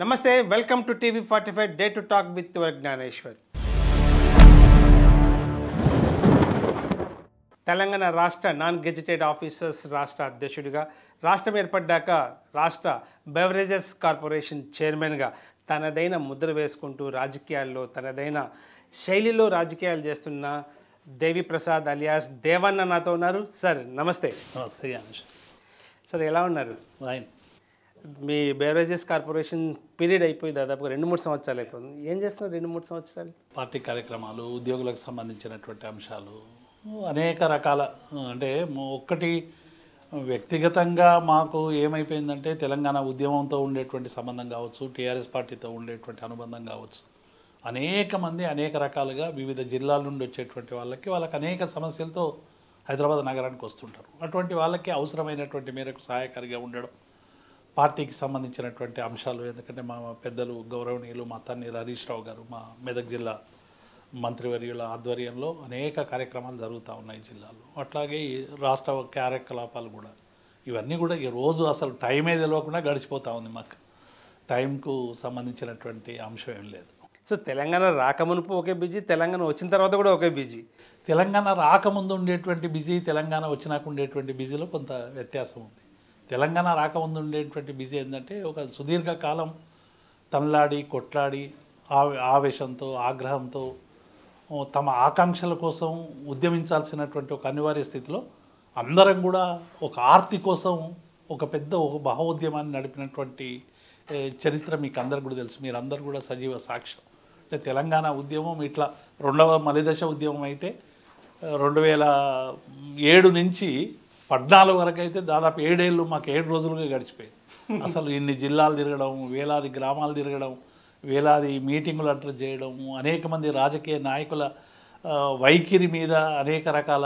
నమస్తే welcome to TV forty five day to talk with your Gnaneshwar. Telangana రాష్ట్ర non gazetted officers రాష్ట్ర అధ్యక్షుడిగా రాష్ట్రం ఏర్పడ్డాక రాష్ట్ర బెవరేజెస్ కార్పొరేషన్ చైర్మన్గా తనదైన ముద్ర వేసుకుంటూ రాజకీయాల్లో తనదైన శైలిలో రాజకీయాలు చేస్తున్న దేవి ప్రసాద్ అలియాస్ దేవన్న నాతో ఉన్నారు. సార్ నమస్తే. నమస్తే సార్ ఎలా ఉన్నారు? మీ బెవరేజెస్ కార్పొరేషన్ పీరియడ్ అయిపోయి దాదాపుగా రెండు మూడు సంవత్సరాలు అయిపోయింది ఏం చేస్తున్నారు రెండు మూడు సంవత్సరాలు? పార్టీ కార్యక్రమాలు ఉద్యోగులకు సంబంధించినటువంటి అంశాలు అనేక రకాల అంటే ఒక్కటి వ్యక్తిగతంగా మాకు ఏమైపోయిందంటే తెలంగాణ ఉద్యమంతో ఉండేటువంటి సంబంధం కావచ్చు టీఆర్ఎస్ పార్టీతో ఉండేటువంటి అనుబంధం కావచ్చు. అనేక మంది అనేక రకాలుగా వివిధ జిల్లాల నుండి వచ్చేటువంటి వాళ్ళకి వాళ్ళకి అనేక సమస్యలతో హైదరాబాద్ నగరానికి వస్తుంటారు. అటువంటి వాళ్ళకి అవసరమైనటువంటి మేరకు సహాయకారిగా ఉండడం పార్టీకి సంబంధించినటువంటి అంశాలు ఎందుకంటే మా పెద్దలు గౌరవనీయులు మా తన్నీరు హరీష్ రావు గారు మా మెదక్ జిల్లా మంత్రివర్యుల ఆధ్వర్యంలో అనేక కార్యక్రమాలు జరుగుతూ ఉన్నాయి జిల్లాలో. అట్లాగే ఈ రాష్ట్ర కార్యకలాపాలు కూడా. ఇవన్నీ కూడా ఈ రోజు అసలు టైమే తెలియకుండా గడిచిపోతూ ఉంది మాకు. టైంకు సంబంధించినటువంటి అంశం ఏం లేదు. సో తెలంగాణ రాకమునుపు ఒకే బిజీ తెలంగాణ వచ్చిన తర్వాత కూడా ఒకే బిజీ. తెలంగాణ రాకముందు ఉండేటువంటి బిజీ తెలంగాణ వచ్చినాక ఉండేటువంటి బిజీలో కొంత వ్యత్యాసం ఉంది. తెలంగాణ రాకముందు ఉండేటువంటి బిజీ ఏంటంటే ఒక సుదీర్ఘకాలం తనలాడి కొట్లాడి ఆవే ఆవేశంతో ఆగ్రహంతో తమ ఆకాంక్షల కోసం ఉద్యమించాల్సినటువంటి ఒక అనివార్య స్థితిలో అందరం కూడా ఒక ఆర్తి కోసం ఒక పెద్ద ఒక మహోద్యమాన్ని నడిపినటువంటి చరిత్ర మీకు అందరు కూడా తెలుసు. మీరందరూ కూడా సజీవ సాక్ష్యం. అంటే తెలంగాణ ఉద్యమం ఇట్లా రెండవ మలిదశ ఉద్యమం అయితే రెండు వేల ఏడు నుంచి పద్నాలుగు వరకు అయితే దాదాపు ఏడేళ్ళు మాకు ఏడు రోజులుగా గడిచిపోయింది. అసలు ఇన్ని జిల్లాలు తిరగడం వేలాది గ్రామాలు తిరగడం వేలాది మీటింగులు అటెండ్ చేయడం అనేక మంది రాజకీయ నాయకుల వైఖరి మీద అనేక రకాల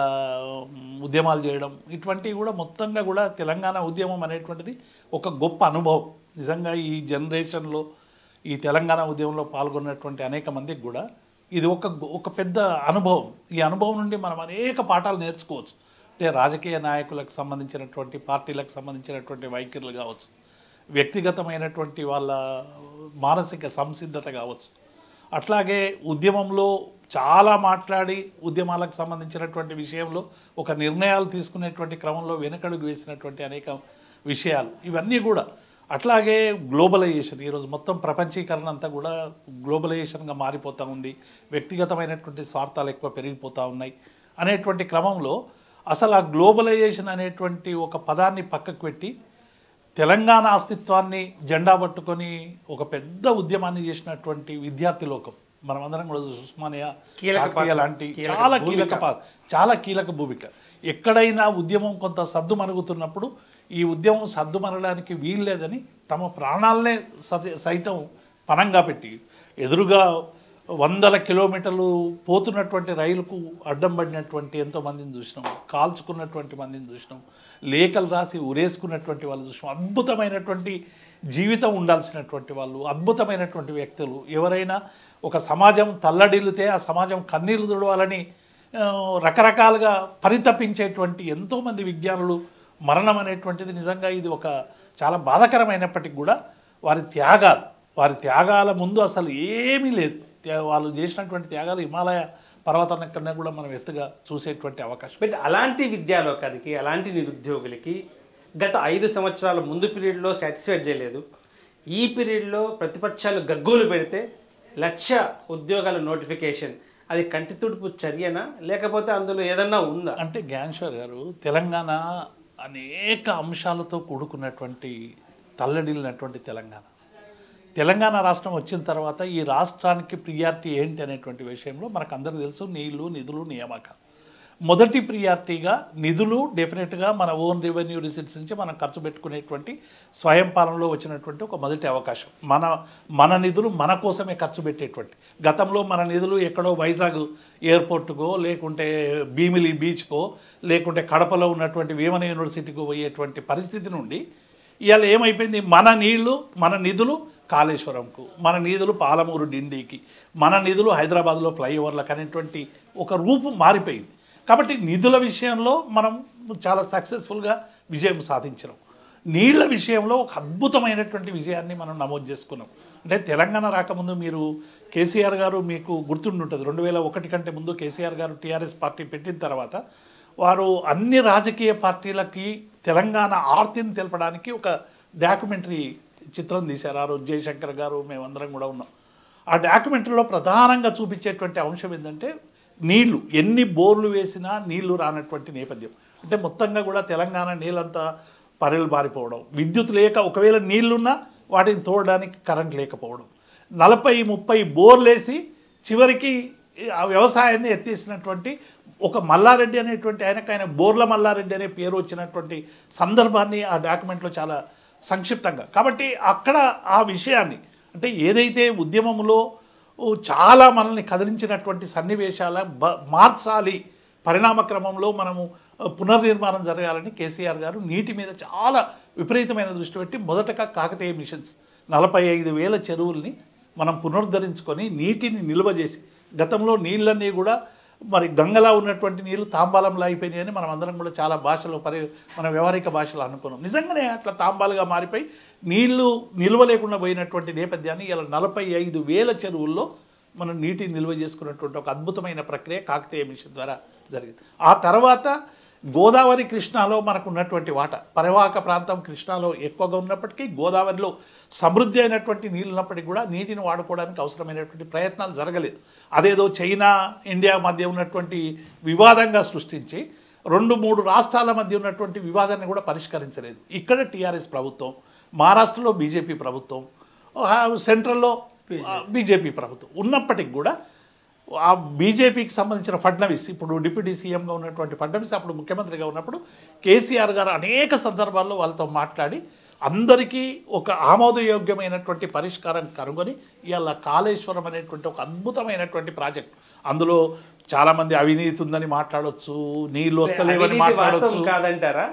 ఉద్యమాలు చేయడం ఇటువంటివి కూడా మొత్తంగా కూడా తెలంగాణ ఉద్యమం అనేటువంటిది ఒక గొప్ప అనుభవం. నిజంగా ఈ జనరేషన్లో ఈ తెలంగాణ ఉద్యమంలో పాల్గొన్నటువంటి అనేక మందికి కూడా ఇది ఒక ఒక పెద్ద అనుభవం. ఈ అనుభవం నుండి మనం అనేక పాఠాలు నేర్చుకోవచ్చు. అంటే రాజకీయ నాయకులకు సంబంధించినటువంటి పార్టీలకు సంబంధించినటువంటి వైఖరులు కావచ్చు వ్యక్తిగతమైనటువంటి వాళ్ళ మానసిక సంసిద్ధత కావచ్చు. అట్లాగే ఉద్యమంలో చాలా మాట్లాడి ఉద్యమాలకు సంబంధించినటువంటి విషయంలో ఒక నిర్ణయాలు తీసుకునేటువంటి క్రమంలో వెనుకడుగు వేసినటువంటి అనేక విషయాలు. ఇవన్నీ కూడా అట్లాగే గ్లోబలైజేషన్. ఈరోజు మొత్తం ప్రపంచీకరణ అంతా కూడా గ్లోబలైజేషన్గా మారిపోతూ ఉంది. వ్యక్తిగతమైనటువంటి స్వార్థాలు ఎక్కువ పెరిగిపోతూ ఉన్నాయి. అనేటువంటి క్రమంలో అసలు ఆ గ్లోబలైజేషన్ అనేటువంటి ఒక పదాన్ని పక్కకు పెట్టి తెలంగాణ అస్తిత్వాన్ని జెండా పట్టుకొని ఒక పెద్ద ఉద్యమాన్ని చేసినటువంటి విద్యార్థి లోకం. మనమందరం కూడా ఉస్మానియా లాంటి చాలా. కీలక చాలా కీలక భూమిక. ఎక్కడైనా ఉద్యమం కొంత సద్దు మరుగుతున్నప్పుడు ఈ ఉద్యమం సద్దు మరగడానికి వీల్లేదని తమ ప్రాణాలనే సతి- సైతం పనంగా పెట్టి ఎదురుగా వందల కిలోమీటర్లు పోతున్నటువంటి రైలుకు అడ్డం పడినటువంటి ఎంతో మందిని చూసినాం. కాల్చుకున్నటువంటి మందిని చూసినాం. లేఖలు రాసి ఉరేసుకున్నటువంటి వాళ్ళు చూసినాం. అద్భుతమైనటువంటి జీవితం ఉండాల్సినటువంటి వాళ్ళు అద్భుతమైనటువంటి వ్యక్తులు. ఎవరైనా ఒక సమాజం తల్లడిల్లితే ఆ సమాజం కన్నీళ్ళు తుడవాలని రకరకాలుగా పరితపించేటువంటి ఎంతోమంది విజ్ఞానులు మరణం అనేటువంటిది నిజంగా ఇది ఒక చాలా బాధకరమైనప్పటికి కూడా వారి త్యాగాలు వారి త్యాగాల ముందు అసలు ఏమీ లేదు. వాళ్ళు చేసినటువంటి త్యాగాలు హిమాలయ పర్వతాల కన్నా కూడా మనం ఎత్తుగా చూసేటువంటి అవకాశం. బట్ అలాంటి విద్యాలోకానికి అలాంటి నిరుద్యోగులకి గత ఐదు సంవత్సరాల ముందు పీరియడ్లో సాటిస్ఫైడ్ చేయలేదు. ఈ పీరియడ్లో ప్రతిపక్షాలు గగ్గోలు పెడితే లక్ష ఉద్యోగాల నోటిఫికేషన్ అది కంటి తుడుపు చర్యనా? లేకపోతే అందులో ఏదన్నా ఉందా? అంటే జ్ఞానేశ్వర్ గారు తెలంగాణ అనేక అంశాలతో కూడుకున్నటువంటి తల్లడిల్లినటువంటి తెలంగాణ. తెలంగాణ రాష్ట్రం వచ్చిన తర్వాత ఈ రాష్ట్రానికి ప్రియారిటీ ఏంటి అనేటువంటి విషయంలో మనకు అందరికీ తెలుసు నీళ్ళు నిధులు నియామకాలు మొదటి ప్రియారిటీగా నిధులు డెఫినెట్గా మన ఓన్ రెవెన్యూ రిసిట్స్ నుంచి మనం ఖర్చు పెట్టుకునేటువంటి స్వయం పాలనలో వచ్చినటువంటి ఒక మొదటి అవకాశం. మన మన నిధులు మన కోసమే ఖర్చు పెట్టేటువంటి. గతంలో మన నిధులు ఎక్కడో వైజాగ్ ఎయిర్పోర్టుకో లేకుంటే భీమిలి బీచ్కో లేకుంటే కడపలో ఉన్నటువంటి వేమన యూనివర్సిటీకో పోయేటువంటి పరిస్థితి నుండి ఇవాళ ఏమైపోయింది? మన నీళ్ళు మన నిధులు కాళేశ్వరంకు. మన నిధులు పాలమూరు డిండికి మన నిధులు హైదరాబాద్లో ఫ్లైఓవర్లకు అనేటువంటి ఒక రూపం మారిపోయింది. కాబట్టి నిధుల విషయంలో మనం చాలా సక్సెస్ఫుల్గా విజయం సాధించినాం. నీళ్ళ విషయంలో ఒక అద్భుతమైనటువంటి విజయాన్ని మనం నమోదు చేసుకున్నాం. అంటే తెలంగాణ రాకముందు మీరు కేసీఆర్ గారు మీకు గుర్తుండుంటుంది. రెండు వేల ఒకటి కంటే ముందు కేసీఆర్ గారు టీఆర్ఎస్ పార్టీ పెట్టిన తర్వాత వారు అన్ని రాజకీయ పార్టీలకి తెలంగాణ ఆర్తిని తెలపడానికి ఒక డాక్యుమెంటరీ చిత్రం తీశారు. ఆ రోజు జయశంకర్ గారు మేమందరం కూడా ఉన్నాం. ఆ డాక్యుమెంటరీలో ప్రధానంగా చూపించేటువంటి అంశం ఏంటంటే నీళ్ళు. ఎన్ని బోర్లు వేసినా నీళ్ళు రానటువంటి నేపథ్యం. అంటే మొత్తంగా కూడా తెలంగాణ నీళ్ళంతా పరెలు బారిపోవడం. విద్యుత్ లేక ఒకవేళ నీళ్ళున్నా వాటిని తోడడానికి కరెంట్ లేకపోవడం. నలభై ముప్పై బోర్లేసి చివరికి ఆ వ్యవసాయాన్ని ఎత్తేసినటువంటి ఒక మల్లారెడ్డి అనేటువంటి ఆయనకు ఆయన బోర్ల మల్లారెడ్డి అనే పేరు వచ్చినటువంటి సందర్భాన్ని ఆ డాక్యుమెంట్లో చాలా సంక్షిప్తంగా. కాబట్టి అక్కడ ఆ విషయాన్ని అంటే ఏదైతే ఉద్యమంలో చాలా మనల్ని కదిలించినటువంటి సన్నివేశాల బ మార్చాలి పరిణామక్రమంలో మనము పునర్నిర్మాణం జరగాలని కేసీఆర్ గారు నీటి మీద చాలా విపరీతమైన దృష్టి పెట్టి మొదటగా కాకతీయ మిషన్స్ నలభై ఐదు వేల చెరువుల్ని మనం పునరుద్ధరించుకొని నీటిని నిల్వ చేసి గతంలో నీళ్ళన్నీ కూడా మరి గంగలా ఉన్నటువంటి నీళ్ళు తాంబాలంలో అయిపోయినాయని మనం అందరం కూడా చాలా భాషలు పరి మన వ్యవహారిక భాషలో అనుకున్నాం. నిజంగానే అట్లా తాంబాలుగా మారిపోయి నీళ్ళు నిల్వ లేకుండా పోయినటువంటి నేపథ్యాన్ని ఇలా నలభై ఐదు వేల చెరువుల్లో మనం నీటిని నిల్వ చేసుకున్నటువంటి ఒక అద్భుతమైన ప్రక్రియ కాకతీయ మిషన్ ద్వారా జరిగింది. ఆ తర్వాత గోదావరి కృష్ణాలో మనకు ఉన్నటువంటి వాట. పరివాహక ప్రాంతం కృష్ణాలో ఎక్కువగా ఉన్నప్పటికీ గోదావరిలో సమృద్ధి అయినటువంటి నీళ్ళు ఉన్నప్పటికీ కూడా నీటిని వాడుకోవడానికి అవసరమైనటువంటి ప్రయత్నాలు జరగలేదు. అదేదో చైనా ఇండియా మధ్య ఉన్నటువంటి వివాదంగా సృష్టించి రెండు మూడు రాష్ట్రాల మధ్య ఉన్నటువంటి వివాదాన్ని కూడా పరిష్కరించలేదు. ఇక్కడ టీఆర్ఎస్ ప్రభుత్వం మహారాష్ట్రలో బీజేపీ ప్రభుత్వం సెంట్రల్లో బీజేపీ ప్రభుత్వం ఉన్నప్పటికి కూడా ఆ బీజేపీకి సంబంధించిన ఫడ్నవీస్ ఇప్పుడు డిప్యూటీ సీఎంగా ఉన్నటువంటి ఫడ్నవీస్ అప్పుడు ముఖ్యమంత్రిగా ఉన్నప్పుడు కేసీఆర్ గారు అనేక సందర్భాల్లో వాళ్ళతో మాట్లాడి అందరికీ ఒక ఆమోదయోగ్యమైనటువంటి పరిష్కారం కనుగొని ఇవాళ కాళేశ్వరం అనేటువంటి ఒక అద్భుతమైనటువంటి ప్రాజెక్ట్. అందులో చాలామంది అవినీతి ఉందని మాట్లాడొచ్చు నీళ్ళు వస్తలేవని వాస్తవం కాదంటారా?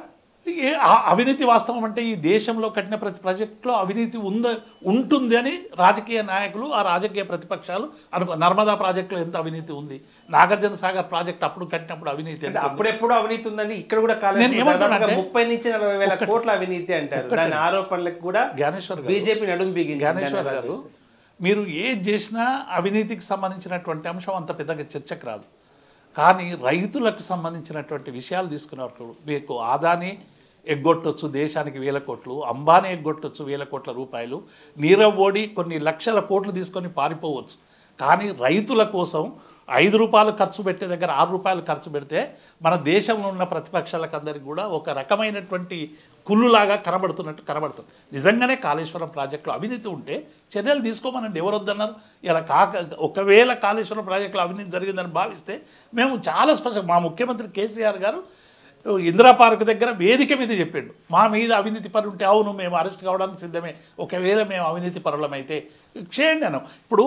అవినీతి వాస్తవం అంటే ఈ దేశంలో కట్టిన ప్రతి ప్రాజెక్టులో అవినీతి ఉంద ఉంటుంది అని రాజకీయ నాయకులు ఆ రాజకీయ ప్రతిపక్షాలు అనుకో నర్మదా ప్రాజెక్టులో ఎంత అవినీతి ఉంది? నాగార్జున సాగర్ ప్రాజెక్ట్ అప్పుడు కట్టినప్పుడు అవినీతి అంటే? అప్పుడెప్పుడు అవినీతి ఉందని ఇక్కడ కూడా కాలేదు. ముప్పై నుంచి నలభై వేల కోట్ల అవినీతి అంటారు. దాని ఆరోపణలకు కూడా జ్ఞానేశ్వర్ బీజేపీ నడుము బిగించింది జ్ఞానేశ్వర్ గారు మీరు ఏది చేసినా అవినీతికి సంబంధించినటువంటి అంశం అంత పెద్దగా చర్చకు రాదు. కానీ రైతులకు సంబంధించినటువంటి విషయాలు తీసుకున్నప్పుడు మీకు ఆదాని ఎగ్గొట్టొచ్చు దేశానికి వేల కోట్లు అంబానీ ఎగ్గొట్టొచ్చు వేల కోట్ల రూపాయలు నీరవ్ మోడీ కొన్ని లక్షల కోట్లు తీసుకొని పారిపోవచ్చు. కానీ రైతుల కోసం ఐదు రూపాయలు ఖర్చు పెట్టే దగ్గర ఆరు రూపాయలు ఖర్చు పెడితే మన దేశంలో ఉన్న ప్రతిపక్షాలకందరికీ కూడా ఒక రకమైనటువంటి కుళ్ళులాగా కనబడుతున్నట్టు కనబడుతుంది. నిజంగానే కాళేశ్వరం ప్రాజెక్టులో అవినీతి ఉంటే చర్యలు తీసుకోమనండి. ఎవరొద్దన్నారు? ఇలా కాక ఒకవేళ కాళేశ్వరం ప్రాజెక్టులో అవినీతి జరిగిందని భావిస్తే మేము చాలా స్పష్టంగా మా ముఖ్యమంత్రి కేసీఆర్ గారు ఇందిరా పార్క్ దగ్గర వేదిక మీద చెప్పిండు. మా మీద అవినీతి పరులు ఉంటే అవును మేము అరెస్ట్ కావడానికి సిద్ధమే. ఒకవేళ మేము అవినీతి పరులమైతే క్షేయండి అను ఇప్పుడు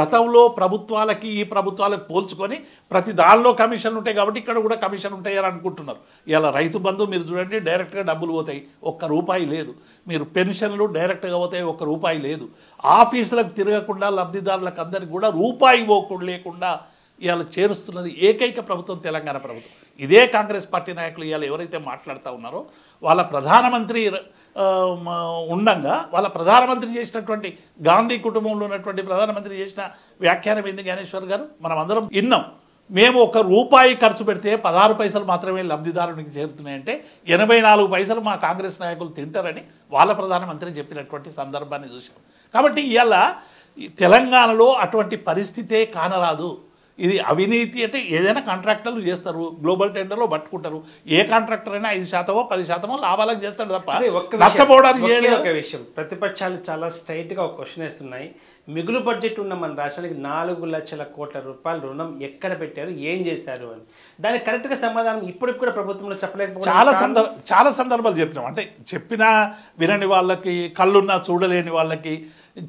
గతంలో ప్రభుత్వాలకి ఈ ప్రభుత్వాలకు పోల్చుకొని ప్రతి దానిలో కమిషన్లు ఉంటాయి కాబట్టి ఇక్కడ కూడా కమిషన్ ఉంటాయని అనుకుంటున్నారు. ఇలా రైతు బంధు మీరు చూడండి డైరెక్ట్గా డబ్బులు పోతాయి. ఒక్క రూపాయి లేదు. మీరు పెన్షన్లు డైరెక్ట్గా పోతాయి ఒక్క రూపాయి లేదు. ఆఫీసులకు తిరగకుండా లబ్ధిదారులకు అందరికి కూడా రూపాయి పోకుండా లేకుండా ఇవాళ చేరుస్తున్నది ఏకైక ప్రభుత్వం తెలంగాణ ప్రభుత్వం. ఇదే కాంగ్రెస్ పార్టీ నాయకులు ఇవాళ ఎవరైతే మాట్లాడుతూ ఉన్నారో వాళ్ళ ప్రధానమంత్రి ఉండంగా వాళ్ళ ప్రధానమంత్రి చేసినటువంటి గాంధీ కుటుంబంలో ఉన్నటువంటి ప్రధానమంత్రి చేసిన వ్యాఖ్యానం ఏంది జ్ఞానేశ్వర్ గారు? మనం అందరం విన్నాం. మేము ఒక రూపాయి ఖర్చు పెడితే పదహారు పైసలు మాత్రమే లబ్ధిదారునికి చేరుతున్నాయంటే ఎనభై నాలుగు పైసలు మా కాంగ్రెస్ నాయకులు తింటారని వాళ్ళ ప్రధానమంత్రి చెప్పినటువంటి సందర్భాన్ని చూసాం కాబట్టి ఇవాళ తెలంగాణలో అటువంటి పరిస్థితే కానరాదు. ఇది అవినీతి అంటే ఏదైనా కాంట్రాక్టర్లు చేస్తారు గ్లోబల్ టెండర్లో పట్టుకుంటారు. ఏ కాంట్రాక్టర్ అయినా ఐదు శాతమో పది శాతమో లాభాలకు చేస్తాడు తప్ప నష్టపోవడానికి ఒకే విషయం. ప్రతిపక్షాలు చాలా స్ట్రైట్గా ఒక క్వశ్చన్ వేస్తున్నాయి. మిగులు బడ్జెట్ ఉన్న మన రాష్ట్రానికి నాలుగు లక్షల కోట్ల రూపాయల రుణం ఎక్కడ పెట్టారు ఏం చేశారు అని. దానికి కరెక్ట్గా సమాధానం ఇప్పటికి కూడా ప్రభుత్వంలో చెప్పలేకపోవడం చాలా సందర్భ చాలా సందర్భాలు చెప్పినాం. అంటే చెప్పినా వినని వాళ్ళకి కళ్ళున్నా చూడలేని వాళ్ళకి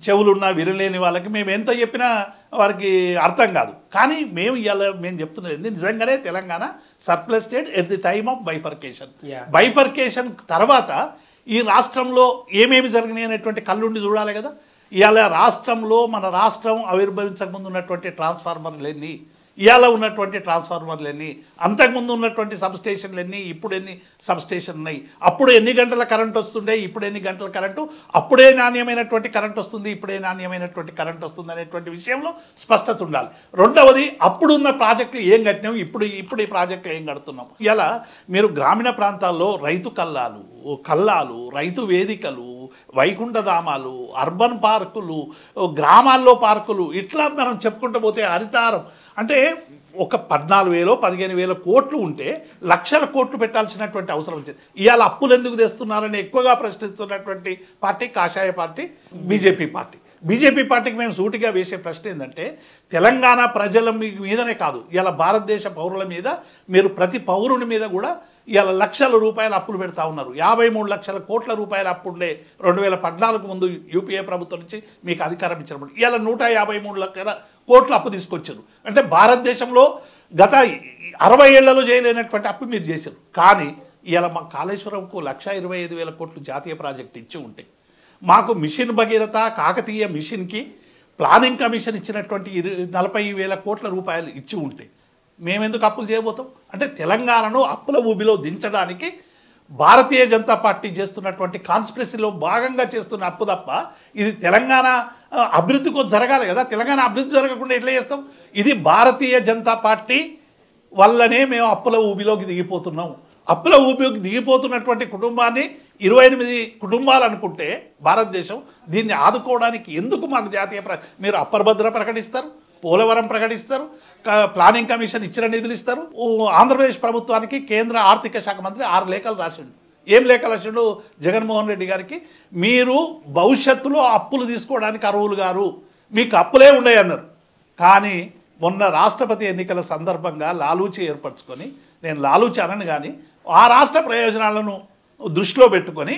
చెవులున్నా వినలేని వాళ్ళకి మేము ఎంత చెప్పినా వారికి అర్థం కాదు. కానీ మేము ఇవాళ మేము చెప్తున్నది నిజంగానే Telangana surplus state at the time of bifurcation. Bifurcation తర్వాత ఈ రాష్ట్రంలో ఏమేమి జరిగినాయి అనేటువంటి కళ్ళుండి చూడాలి కదా. ఇవాళ రాష్ట్రంలో మన రాష్ట్రం ఆవిర్భవించక ముందు ఉన్నటువంటి ట్రాన్స్ఫార్మర్లు ఎన్ని ఇవాళ ఉన్నటువంటి ట్రాన్స్ఫార్మర్లు ఎన్ని అంతకుముందు ఉన్నటువంటి సబ్స్టేషన్లు ఎన్ని ఇప్పుడు ఎన్ని సబ్స్టేషన్ ఉన్నాయి అప్పుడు ఎన్ని గంటల కరెంట్ వస్తుండే ఇప్పుడు ఎన్ని గంటల కరెంటు? అప్పుడే నాణ్యమైనటువంటి కరెంట్ వస్తుంది ఇప్పుడే నాణ్యమైనటువంటి కరెంట్ వస్తుంది అనేటువంటి విషయంలో స్పష్టత ఉండాలి. రెండవది అప్పుడున్న ప్రాజెక్టులు ఏం కట్టినాం ఇప్పుడు ఇప్పుడు ఈ ప్రాజెక్టులు ఏం కడుతున్నాం ఇలా మీరు గ్రామీణ ప్రాంతాల్లో రైతు కల్లాలు కల్లాలు రైతు వేదికలు వైకుంఠధామాలు అర్బన్ పార్కులు గ్రామాల్లో పార్కులు ఇట్లా మనం చెప్పుకుంటూ పోతే హరితారం. అంటే ఒక పద్నాలుగు వేలో పదిహేను వేల కోట్లు ఉంటే లక్షల కోట్లు పెట్టాల్సినటువంటి అవసరం వచ్చింది ఇవాళ అప్పులు ఎందుకు తెస్తున్నారని ఎక్కువగా ప్రశ్నిస్తున్నటువంటి పార్టీ కాషాయ పార్టీ బీజేపీ పార్టీ. బీజేపీ పార్టీకి మేము సూటిగా వేసే ప్రశ్న ఏంటంటే తెలంగాణ ప్రజల మీదనే కాదు. ఇలా భారతదేశ పౌరుల మీద మీరు ప్రతి పౌరుని మీద కూడా ఇలా లక్షల రూపాయల అప్పులు పెడతా ఉన్నారు. యాభై మూడు లక్షల కోట్ల రూపాయల అప్పులే రెండు వేల పద్నాలుగు ముందు యూపీఏ ప్రభుత్వం నుంచి మీకు అధికారం ఇచ్చినప్పుడు ఇలా నూట యాభై మూడు లక్షల కోట్ల అప్పు తీసుకొచ్చారు. అంటే భారతదేశంలో గత అరవై ఏళ్ళలో చేయలేనటువంటి అప్పు మీరు చేశారు. కానీ ఇలా మా కాళేశ్వరంకు లక్ష ఇరవై ఐదు వేల కోట్లు జాతీయ ప్రాజెక్టు ఇచ్చి ఉంటే మాకు మిషన్ భగీరథ కాకతీయ మిషన్కి ప్లానింగ్ కమిషన్ ఇచ్చినటువంటి ఇరు నలభై వేల కోట్ల రూపాయలు ఇచ్చి ఉంటే మేమెందుకు అప్పులు చేయబోతాం? అంటే తెలంగాణను అప్పుల ఊబిలో దించడానికి భారతీయ జనతా పార్టీ చేస్తున్నటువంటి కాన్స్పిరసీలో భాగంగా చేస్తున్న అప్పు తప్ప ఇది తెలంగాణ అభివృద్ధికి జరగాలి కదా? తెలంగాణ అభివృద్ధి జరగకుండా ఎట్లా చేస్తాం? ఇది భారతీయ జనతా పార్టీ వల్లనే మేము అప్పుల ఊబిలోకి దిగిపోతున్నాం. అప్పుల ఊబిలోకి దిగిపోతున్నటువంటి కుటుంబాన్ని ఇరవై ఎనిమిది కుటుంబాలు అనుకుంటే భారతదేశం దీన్ని ఆదుకోవడానికి ఎందుకు మాకు జాతీయ ప్ర మీరు అప్పర్ భద్ర ప్రకటిస్తారు? పోలవరం ప్రకటిస్తారు ప్లానింగ్ కమిషన్ ఇచ్చిన నిధులు ఇస్తారు. ఆంధ్రప్రదేశ్ ప్రభుత్వానికి కేంద్ర ఆర్థిక శాఖ మంత్రి ఆరు లేఖలు రాసిండు. ఏం లేఖలు రాసిండు జగన్మోహన్ రెడ్డి గారికి? మీరు భవిష్యత్తులో అప్పులు తీసుకోవడానికి అర్హులు గారు. మీకు అప్పులే ఉన్నాయి అన్నారు. కానీ మొన్న రాష్ట్రపతి ఎన్నికల సందర్భంగా లాలూచి ఏర్పరచుకొని నేను లాలూచి అనను కానీ ఆ రాష్ట్ర ప్రయోజనాలను దృష్టిలో పెట్టుకొని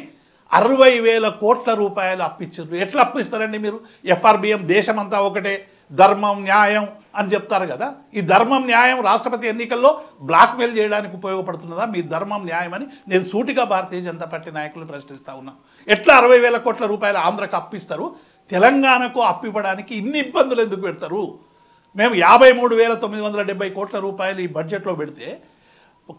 అరవై వేల కోట్ల రూపాయలు అప్పిచ్చారు. ఎట్లా అప్పిస్తారండి మీరు? ఎఫ్ఆర్బిఎం దేశమంతా ఒకటే. ధర్మం న్యాయం అని చెప్తారు కదా. ఈ ధర్మం న్యాయం రాష్ట్రపతి ఎన్నికల్లో బ్లాక్మెయిల్ చేయడానికి ఉపయోగపడుతున్నదా? మీ ధర్మం న్యాయం అని నేను సూటిగా భారతీయ జనతా పార్టీ నాయకులు ప్రశ్నిస్తా ఉన్నా. ఎట్లా అరవై వేల కోట్ల రూపాయలు ఆంధ్రకు అప్పిస్తారు? తెలంగాణకు అప్పివ్వడానికి ఇన్ని ఇబ్బందులు ఎందుకు పెడతారు? మేము యాభై మూడు వేల తొమ్మిది వందల డెబ్బై కోట్ల రూపాయలు ఈ బడ్జెట్లో పెడితే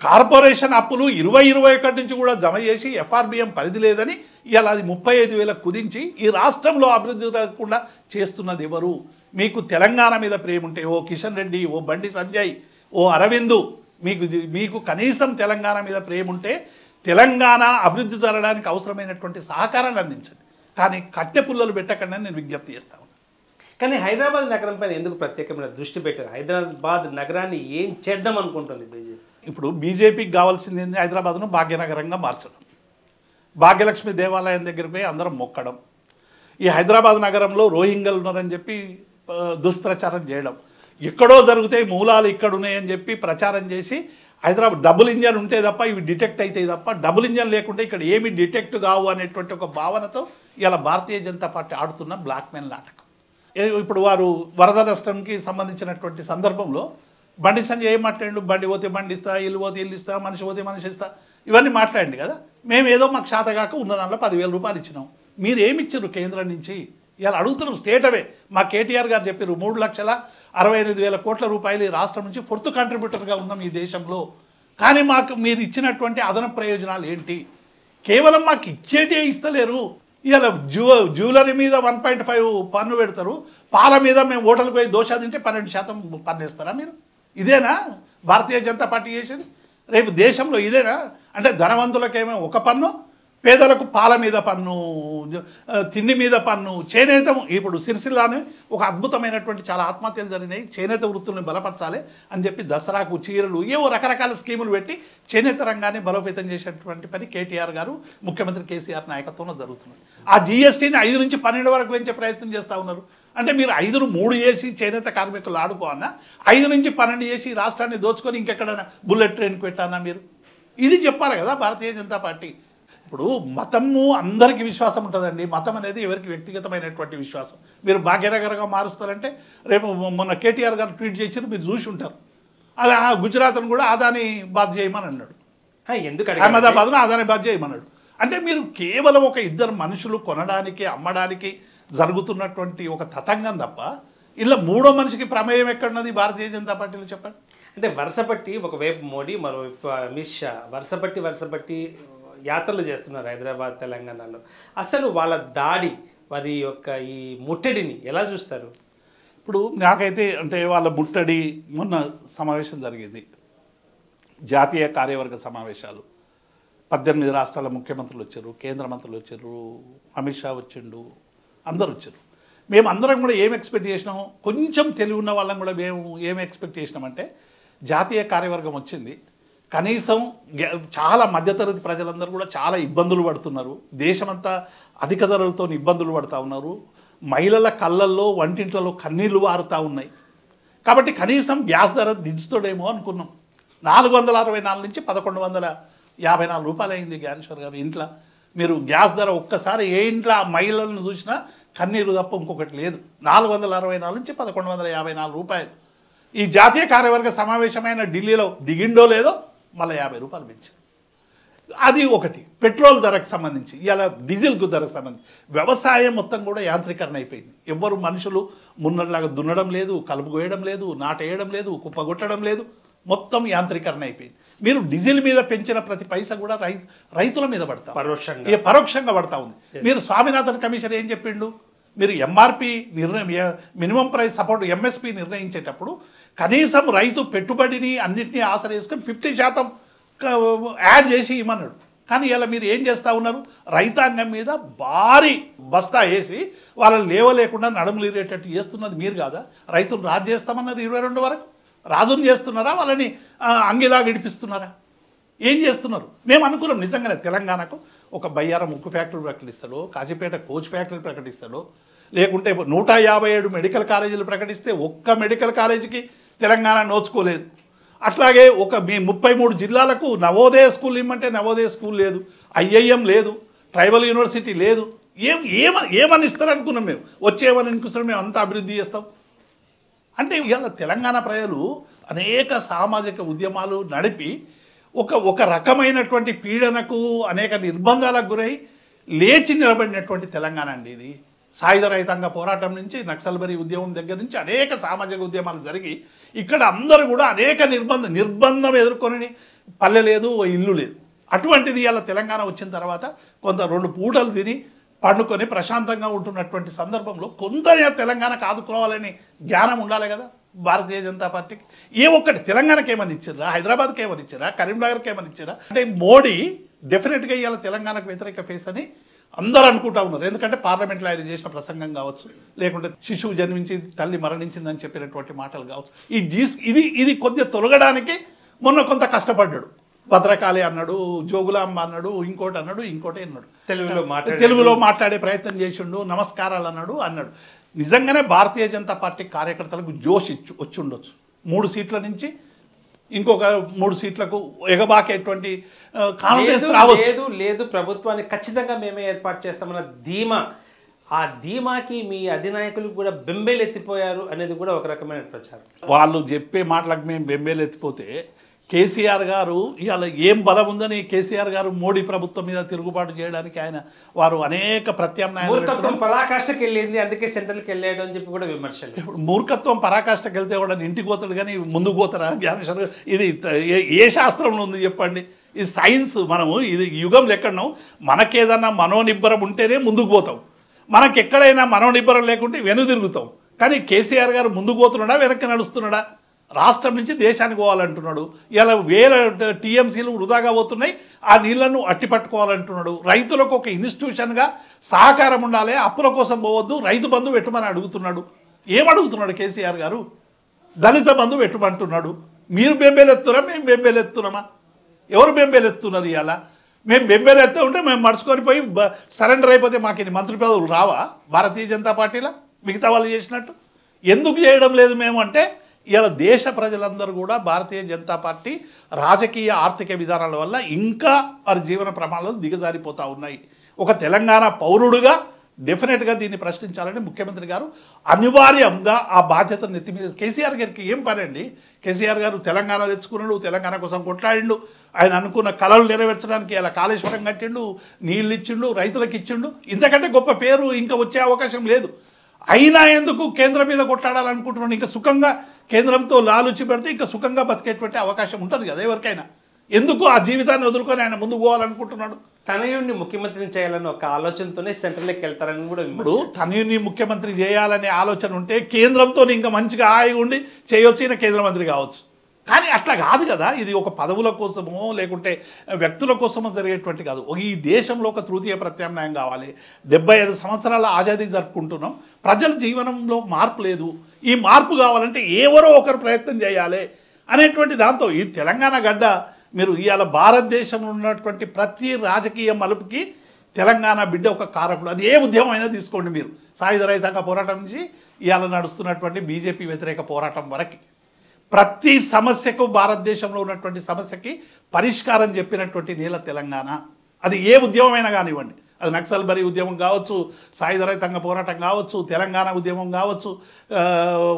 కార్పొరేషన్ అప్పులు ఇరవై ఇరవై ఒకటి నుంచి కూడా జమ చేసి ఎఫ్ఆర్బిఎం పరిధి లేదని ఇలా అది ముప్పై ఐదు వేలకు కుదించి ఈ రాష్ట్రంలో అభివృద్ధి జరగకుండా చేస్తున్నది ఎవరు? మీకు తెలంగాణ మీద ప్రేమ ఉంటే ఓ కిషన్ రెడ్డి ఓ బండి సంజయ్ ఓ అరవిందు మీకు మీకు కనీసం తెలంగాణ మీద ప్రేమ ఉంటే తెలంగాణ అభివృద్ధి జరగడానికి అవసరమైనటువంటి సహకారాన్ని అందించండి. కానీ కట్టె పుల్లలు పెట్టకుండా నేను విజ్ఞప్తి చేస్తాను కానీ హైదరాబాద్ నగరం పైన ఎందుకు ప్రత్యేకమైన దృష్టి పెట్టారు? హైదరాబాద్ నగరాన్ని ఏం చేద్దాం అనుకుంటుంది బీజేపీ? ఇప్పుడు బీజేపీకి కావాల్సింది ఏంది? హైదరాబాద్ను భాగ్యనగరంగా మార్చడం. భాగ్యలక్ష్మి దేవాలయం దగ్గరికి పోయి అందరం మొక్కడం. ఈ హైదరాబాద్ నగరంలో రోహింగలు ఉన్నారని చెప్పి దుష్ప్రచారం చేయడం. ఎక్కడో జరిగితే మూలాలు ఇక్కడ ఉన్నాయని చెప్పి ప్రచారం చేసి హైదరాబాద్ డబుల్ ఇంజన్ ఉంటే తప్ప ఇవి డిటెక్ట్ అవుతాయి తప్ప డబుల్ ఇంజన్ లేకుంటే ఇక్కడ ఏమి డిటెక్ట్ కావు అనేటువంటి ఒక భావనతో ఇలా భారతీయ జనతా పార్టీ ఆడుతున్న బ్లాక్మెయిల్ నాటకం. ఏ- ఇప్పుడు వారు వరద నష్టంకి సంబంధించినటువంటి సందర్భంలో బండి సంజయ్ ఏం మాట్లాడు బండి పోతే బండి ఇస్తా ఇల్లు పోతే ఇల్లు ఇస్తా మనిషి పోతే మనిషి ఇస్తా. ఇవన్నీ మాట్లాడండి కదా. మేము ఏదో మాకు శాతగాక ఉన్న దాంట్లో పదివేల రూపాయలు ఇచ్చినాం. మీరు ఏమి ఇచ్చారు కేంద్రం నుంచి? ఇలా అడుగుతున్నాం స్టేట్ అవే. మా కేటీఆర్ గారు చెప్పారు మూడు లక్షల అరవై ఎనిమిది వేల కోట్ల రూపాయలు ఈ రాష్ట్రం నుంచి ఫోర్త్ కాంట్రిబ్యూటర్గా ఉన్నాం ఈ దేశంలో. కానీ మాకు మీరు ఇచ్చినటువంటి అదనపు ప్రయోజనాలు ఏంటి? కేవలం మాకు ఇచ్చేటే ఇస్తలేరు. ఇలా జ్యూ జ్యువెలరీ మీద వన్ పాయింట్ ఫైవ్ పన్ను పెడతారు. పాల మీద మేము హోటల్కి పోయి దోశ తింటే పన్నెండు శాతం పన్ను ఇస్తారా మీరు? ఇదేనా? భారతీయ జనతా పార్టీ చేసేది? రేపు దేశంలో ఇదేనా? అంటే ధనవంతులకేమో ఒక పన్ను పేదలకు పాల మీద పన్ను తిండి మీద పన్ను చేనేత ఇప్పుడు సిరిసిల్లానే ఒక అద్భుతమైనటువంటి చాలా ఆత్మహత్యలు జరిగినాయి. చేనేత వృత్తుల్ని బలపరచాలి అని చెప్పి దసరాకు చీరలు ఏవో రకరకాల స్కీములు పెట్టి చేనేత రంగాన్ని బలోపేతం చేసేటువంటి పని కేటీఆర్ గారు ముఖ్యమంత్రి కేసీఆర్ నాయకత్వంలో జరుగుతుంది ఆ జీఎస్టీని ఐదు నుంచి పన్నెండు వరకు పెంచే ప్రయత్నం చేస్తూ ఉన్నారు. అంటే మీరు ఐదును మూడు చేసి చేనేత కార్మికులు ఆడుకోవన్నా ఐదు నుంచి పన్నెండు చేసి రాష్ట్రాన్ని దోచుకొని ఇంకెక్కడైనా బుల్లెట్ ట్రైన్కి పెట్టానా మీరు. ఇది చెప్పాలి కదా భారతీయ జనతా పార్టీ. ఇప్పుడు మతము అందరికీ విశ్వాసం ఉంటుందండి. మతం అనేది ఎవరికి వ్యక్తిగతమైనటువంటి విశ్వాసం. మీరు భాగ్యనగరంగా మారుస్తారంటే రేపు మొన్న కేటీఆర్ గారు ట్వీట్ చేసి మీరు చూసి ఉంటారు. అది ఆ గుజరాత్ను కూడా ఆదాని బాధ చేయమని అన్నాడు. హా, ఎందుకు అడిగారు? అహ్మదాబాద్ను ఆదాని బాధ చేయమన్నాడు. అంటే మీరు కేవలం ఒక ఇద్దరు మనుషులు కొనడానికి అమ్మడానికి జరుగుతున్నటువంటి ఒక తతంగం తప్ప ఇలా మూడో మనిషికి ప్రమేయం ఎక్కడున్నది భారతీయ జనతా పార్టీలో చెప్పండి? అంటే వరుసపట్టి ఒకవైపు మోడీ మరోవైపు అమిత్ షా. వరుసపట్టి వరుసపట్టి యాత్రలు చేస్తున్నారు హైదరాబాద్ తెలంగాణలో. అసలు వాళ్ళ దాడి వారి యొక్క ఈ ముట్టడిని ఎలా చూస్తారు? ఇప్పుడు నాకైతే అంటే వాళ్ళ ముట్టడి మొన్న సమావేశం జరిగింది. జాతీయ కార్యవర్గ సమావేశాలు. పద్దెనిమిది రాష్ట్రాల ముఖ్యమంత్రులు వచ్చారు కేంద్ర మంత్రులు వచ్చారు అమిత్ షా వచ్చిండు అందరు వచ్చారు. మేము అందరం కూడా ఏం ఎక్స్పెక్ట్ చేసినాము కొంచెం తెలివి ఉన్న వాళ్ళం కూడా మేము ఏం ఎక్స్పెక్ట్ చేసినామంటే జాతీయ కార్యవర్గం వచ్చింది. కనీసం చాలా మధ్యతరగతి ప్రజలందరూ కూడా చాలా ఇబ్బందులు పడుతున్నారు. దేశమంతా అధిక ధరలతో ఇబ్బందులు పడుతూ ఉన్నారు. మహిళల కళ్ళల్లో వంటింట్లలో కన్నీళ్ళు వారుతూ ఉన్నాయి. కాబట్టి కనీసం గ్యాస్ ధర దించుతాడేమో అనుకున్నాం. నాలుగు వందల అరవై నాలుగు నుంచి పదకొండు వందల యాభై నాలుగు రూపాయలు అయింది జ్ఞానేశ్వర్ గారు ఇంట్లో. మీరు గ్యాస్ ధర ఒక్కసారి ఏ ఇంట్లో ఆ మహిళలను చూసినా కన్నీరు తప్ప ఇంకొకటి లేదు. నాలుగు వందల అరవై నాలుగు నుంచి పదకొండు వందల యాభై నాలుగు రూపాయలు. ఈ జాతీయ కార్యవర్గ సమావేశమైన ఢిల్లీలో దిగిండో లేదో మళ్ళీ యాభై రూపాయలు పెంచారు అది ఒకటి. పెట్రోల్ ధరకు సంబంధించి ఇలా డీజిల్కు ధరకు సంబంధించి. వ్యవసాయం మొత్తం కూడా యాంత్రీకరణ అయిపోయింది. ఎవ్వరు మనుషులు మున్నట్లాగా దున్నడం లేదు కలుపు కోయడం లేదు నాటేయడం లేదు కుప్పగొట్టడం లేదు. మొత్తం యాంత్రీకరణ అయిపోయింది. మీరు డీజిల్ మీద పెంచిన ప్రతి పైసా కూడా రై రైతుల మీద పడతా పరోక్షంగా. పరోక్షంగా పడతా ఉంది. మీరు స్వామినాథన్ కమిషన్ ఏం చెప్పిండు? మీరు ఎంఆర్పి నిర్ణయం మినిమం ప్రైస్ సపోర్ట్ ఎంఎస్పి నిర్ణయించేటప్పుడు కనీసం రైతు పెట్టుబడిని అన్నింటినీ ఆసరేసుకొని ఫిఫ్టీ శాతం యాడ్ చేసి ఇమ్మన్నాడు. కానీ ఇలా మీరు ఏం చేస్తూ ఉన్నారు? రైతాంగం మీద భారీ బస్తా వేసి వాళ్ళని లేవలేకుండా నడుములు చేస్తున్నది మీరు కాదా? రైతులు రాజు చేస్తామన్నారు ఇరవై రెండు వరకు. రాజును చేస్తున్నారా? వాళ్ళని అంగిలా గడిపిస్తున్నారా ఏం చేస్తున్నారు? మేము అనుకున్నాం నిజంగానే తెలంగాణకు ఒక బయ్యారం ఉక్కు ఫ్యాక్టరీ ప్రకటిస్తాడు కాజీపేట కోచ్ ఫ్యాక్టరీ ప్రకటిస్తాడు లేకుంటే నూట యాభై ఏడు మెడికల్ కాలేజీలు ప్రకటిస్తే ఒక్క మెడికల్ కాలేజీకి తెలంగాణ నోచుకోలేదు. అట్లాగే ఒక మీ ముప్పై మూడు జిల్లాలకు నవోదయ స్కూల్ ఇమ్మంటే నవోదయ స్కూల్ లేదు. ఐఐఎం లేదు. ట్రైబల్ యూనివర్సిటీ లేదు. ఏం ఏమ ఏమని ఇస్తారనుకున్నాం మేము? వచ్చేమని అనుకున్నాం మేము అంతా అభివృద్ధి చేస్తాం. అంటే ఇవాళ తెలంగాణ ప్రజలు అనేక సామాజిక ఉద్యమాలు నడిపి ఒక ఒక రకమైనటువంటి పీడనకు అనేక నిర్బంధాలకు గురై లేచి నిలబడినటువంటి తెలంగాణ అండి ఇది. సాయుధ రైతాంగ పోరాటం నుంచి నక్సల్బరీ ఉద్యమం దగ్గర నుంచి అనేక సామాజిక ఉద్యమాలు జరిగి ఇక్కడ అందరూ కూడా అనేక నిర్బంధ నిర్బంధం ఎదుర్కొని పల్లె లేదు ఓ ఇల్లు లేదు. అటువంటిది ఇలా తెలంగాణ వచ్చిన తర్వాత కొంత రెండు పూటలు తిని పండుకొని ప్రశాంతంగా ఉంటున్నటువంటి సందర్భంలో కొంత తెలంగాణ ఆదుకోవాలని జ్ఞానం ఉండాలి కదా భారతీయ జనతా పార్టీకి. ఏ ఒక్కటి తెలంగాణకి ఏమని ఇచ్చారా? హైదరాబాద్కి ఏమని ఇచ్చారా? కరీంనగర్కి ఏమని ఇచ్చారా? అంటే మోడీ డెఫినెట్గా ఇవాళ తెలంగాణకు వ్యతిరేక ఫేస్ అని అందరూ అనుకుంటా ఉన్నారు. ఎందుకంటే పార్లమెంట్లో ఆయన చేసిన ప్రసంగం కావచ్చు లేకుంటే శిశువు జన్మించి తల్లి మరణించిందని చెప్పినటువంటి మాటలు కావచ్చు. ఈ జీస్ ఇది ఇది కొద్దిగా తొలగడానికి మొన్న కొంత కష్టపడ్డాడు. భద్రకాళి అన్నాడు జోగులాంబ అన్నాడు ఇంకోటి అన్నాడు ఇంకోటి అన్నాడు. తెలుగులో. తెలుగులో మాట్లాడే ప్రయత్నం చేసిండు నమస్కారాలు అన్నాడు అన్నాడు. నిజంగానే భారతీయ జనతా పార్టీ కార్యకర్తలకు జోష్ ఇచ్చు వచ్చి ఉండొచ్చు. మూడు సీట్ల నుంచి ఇంకొక మూడు సీట్లకు ఎగబాకేటువంటి కాన్ఫిడెన్స్ లేదు రావచ్చు. లేదు లేదు ప్రభుత్వాన్ని ఖచ్చితంగా మేమే ఏర్పాటు చేస్తామన్న ధీమా. ఆ ధీమాకి మీ అధినాయకులు కూడా బెంబేలు ఎత్తిపోయారు అనేది కూడా ఒక రకమైన ప్రచారం. వాళ్ళు చెప్పే మాటలకు మేము బెంబేలు ఎత్తిపోతే కేసీఆర్ గారు ఇవాళ ఏం బలం ఉందని కేసీఆర్ గారు మోడీ ప్రభుత్వం మీద తిరుగుబాటు చేయడానికి ఆయన వారు అనేక ప్రత్యామ్నాయాలు మూర్ఖత్వం పరాకాష్ఠకి వెళ్ళింది అందుకే సెంట్రల్కి వెళ్ళాడు అని చెప్పి కూడా విమర్శలు. ఇప్పుడు మూర్ఖత్వం పరాకాష్ఠకి వెళ్తే కూడా ఇంటికి పోతాడు కానీ ముందుకు పోతారా? జ్ఞానేశ్వర ఇది ఏ- శాస్త్రంలో ఉంది చెప్పండి? ఇది సైన్స్ మనము ఇది యుగం లెక్కడం మనకేదన్నా మనోనిబ్బరం ఉంటేనే ముందుకు పోతాం. మనకి ఎక్కడైనా మనోనిబ్బరం లేకుంటే వెను తిరుగుతాం కానీ కేసీఆర్ గారు ముందుకు పోతున్నాడా వెనక్కి నడుస్తున్నాడా? రాష్ట్రం నుంచి దేశానికి పోవాలంటున్నాడు. ఇలా వేల టీఎంసీలు వృధాగా పోతున్నాయి. ఆ నీళ్ళను అట్టి పట్టుకోవాలంటున్నాడు. రైతులకు ఒక ఇన్స్టిట్యూషన్గా సహకారం ఉండాలి. అప్పుల కోసం పోవద్దు. రైతు బంధు పెట్టమని అడుగుతున్నాడు. ఏమడుగుతున్నాడు కేసీఆర్ గారు? దళిత బంధు పెట్టమంటున్నాడు. మీరు బెంబేలెత్తురా? మేము బెంబేలెత్తున్నామా ఎవరు బెంబేలెత్తున్నారు ఇలా మేము బెంబేలెత్తే ఉంటే మేము మడుచుకొని పోయి సరెండర్ అయిపోతే మాకు ఇన్ని మంత్రి పదవులు రావా? భారతీయ జనతా పార్టీలో? మిగతా వాళ్ళు చేసినట్టు? ఎందుకు చేయడం లేదు మేము అంటే ఇలా దేశ ప్రజలందరూ కూడా భారతీయ జనతా పార్టీ రాజకీయ ఆర్థిక విధానాల వల్ల ఇంకా వారి జీవన ప్రమాణాలు దిగజారిపోతూ ఉన్నాయి. ఒక తెలంగాణ పౌరుడుగా డెఫినెట్గా దీన్ని ప్రశ్నించాలని ముఖ్యమంత్రి గారు అనివార్యంగా ఆ బాధ్యతను నెత్తి మీద కేసీఆర్ గారికి ఏం పని అండి? కేసీఆర్ గారు తెలంగాణ తెచ్చుకున్నాడు తెలంగాణ కోసం కొట్లాడిండు ఆయన అనుకున్న కళలు నెరవేర్చడానికి ఇలా కాళేశ్వరం కట్టిండు నీళ్ళు ఇచ్చిండు రైతులకు ఇచ్చిండు ఇంతకంటే గొప్ప పేరు ఇంకా వచ్చే అవకాశం లేదు. అయినా ఎందుకు కేంద్రం మీద కొట్లాడాలనుకుంటున్నాడు? ఇంకా సుఖంగా కేంద్రంతో లాలుచి పెడితే ఇంకా సుఖంగా బతికేటువంటి అవకాశం ఉంటుంది కదా ఎవరికైనా. ఎందుకు ఆ జీవితాన్ని వదులుకొని ఆయన ముందుకు పోవాలనుకుంటున్నాడు? తనయుడిని ముఖ్యమంత్రిని చేయాలని ఒక ఆలోచనతోనే సెంట్రల్కి వెళ్తారని కూడా ఇప్పుడు తనని ముఖ్యమంత్రి చేయాలనే ఆలోచన ఉంటే కేంద్రంతో ఇంకా మంచిగా హాయిగా ఉండి చేయొచ్చు ఈయన కేంద్ర మంత్రి కావచ్చు. కానీ అట్లా కాదు కదా. ఇది ఒక పదవుల కోసమో లేకుంటే వ్యక్తుల కోసమో జరిగేటువంటి కాదు. ఒక ఈ దేశంలో ఒక తృతీయ ప్రత్యామ్నాయం కావాలి. డెబ్బై ఐదు సంవత్సరాల ఆజాదీ జరుపుకుంటున్నాం. ప్రజల జీవనంలో మార్పు లేదు. ఈ మార్పు కావాలంటే ఎవరో ఒకరు ప్రయత్నం చేయాలి అనేటువంటి దాంతో ఈ తెలంగాణ గడ్డ మీరు ఇవాళ భారతదేశంలో ఉన్నటువంటి ప్రతి రాజకీయ మలుపుకి తెలంగాణ బిడ్డ ఒక కారకుడు. అది ఏ ఉద్యమం అయినా తీసుకోండి మీరు. సాయుధ రైతాంగ పోరాటం నుంచి ఇవాళ నడుస్తున్నటువంటి బీజేపీ వ్యతిరేక పోరాటం వరకు. ప్రతి సమస్యకు భారతదేశంలో ఉన్నటువంటి సమస్యకి పరిష్కారం చెప్పినటువంటి నేల తెలంగాణ. అది ఏ ఉద్యమమైనా కానివ్వండి. అది నక్సల్ బరి ఉద్యమం కావచ్చు సాయుధ రైతాంగ పోరాటం కావచ్చు తెలంగాణ ఉద్యమం కావచ్చు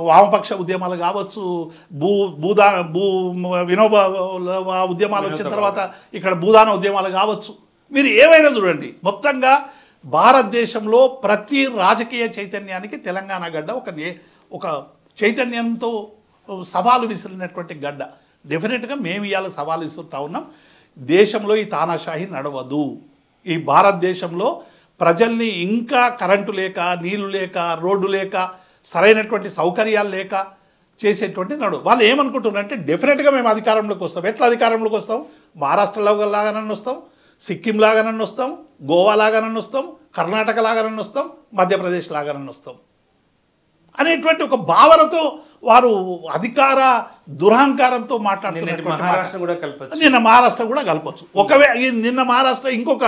వామపక్ష ఉద్యమాలు కావచ్చు భూ భూదా భూ వినోబ ఉద్యమాలు వచ్చిన తర్వాత ఇక్కడ భూదాన ఉద్యమాలు కావచ్చు. మీరు ఏమైనా చూడండి. మొత్తంగా భారతదేశంలో ప్రతి రాజకీయ చైతన్యానికి తెలంగాణ గడ్డ ఒక ఒక చైతన్యంతో సవాలు విసిరినటువంటి గడ్డ. డెఫినెట్గా మేము ఇవాళ సవాలు విసురుతా ఉన్నాం. దేశంలో ఈ తానాషాహి నడవదు. ఈ భారతదేశంలో ప్రజల్ని ఇంకా కరెంటు లేక నీళ్ళు లేక రోడ్డు లేక సరైనటువంటి సౌకర్యాలు లేక చేసేటువంటి నడు. వాళ్ళు ఏమనుకుంటున్నారంటే డెఫినెట్గా మేము అధికారంలోకి వస్తాం. ఎట్లా అధికారంలోకి వస్తాం? మహారాష్ట్రలో లాగానని వస్తాం సిక్కిం లాగానని వస్తాం గోవా లాగానని వస్తాం కర్ణాటక లాగానని వస్తాం మధ్యప్రదేశ్ లాగానని వస్తాం అనేటువంటి ఒక భావనతో వారు అధికార దురహంకారంతో మాట్లాడుతున్నటువంటి కూడా కలపచ్చు. నిన్న మహారాష్ట్ర కూడా కలపచ్చు. ఒకవేళ నిన్న మహారాష్ట్ర ఇంకొక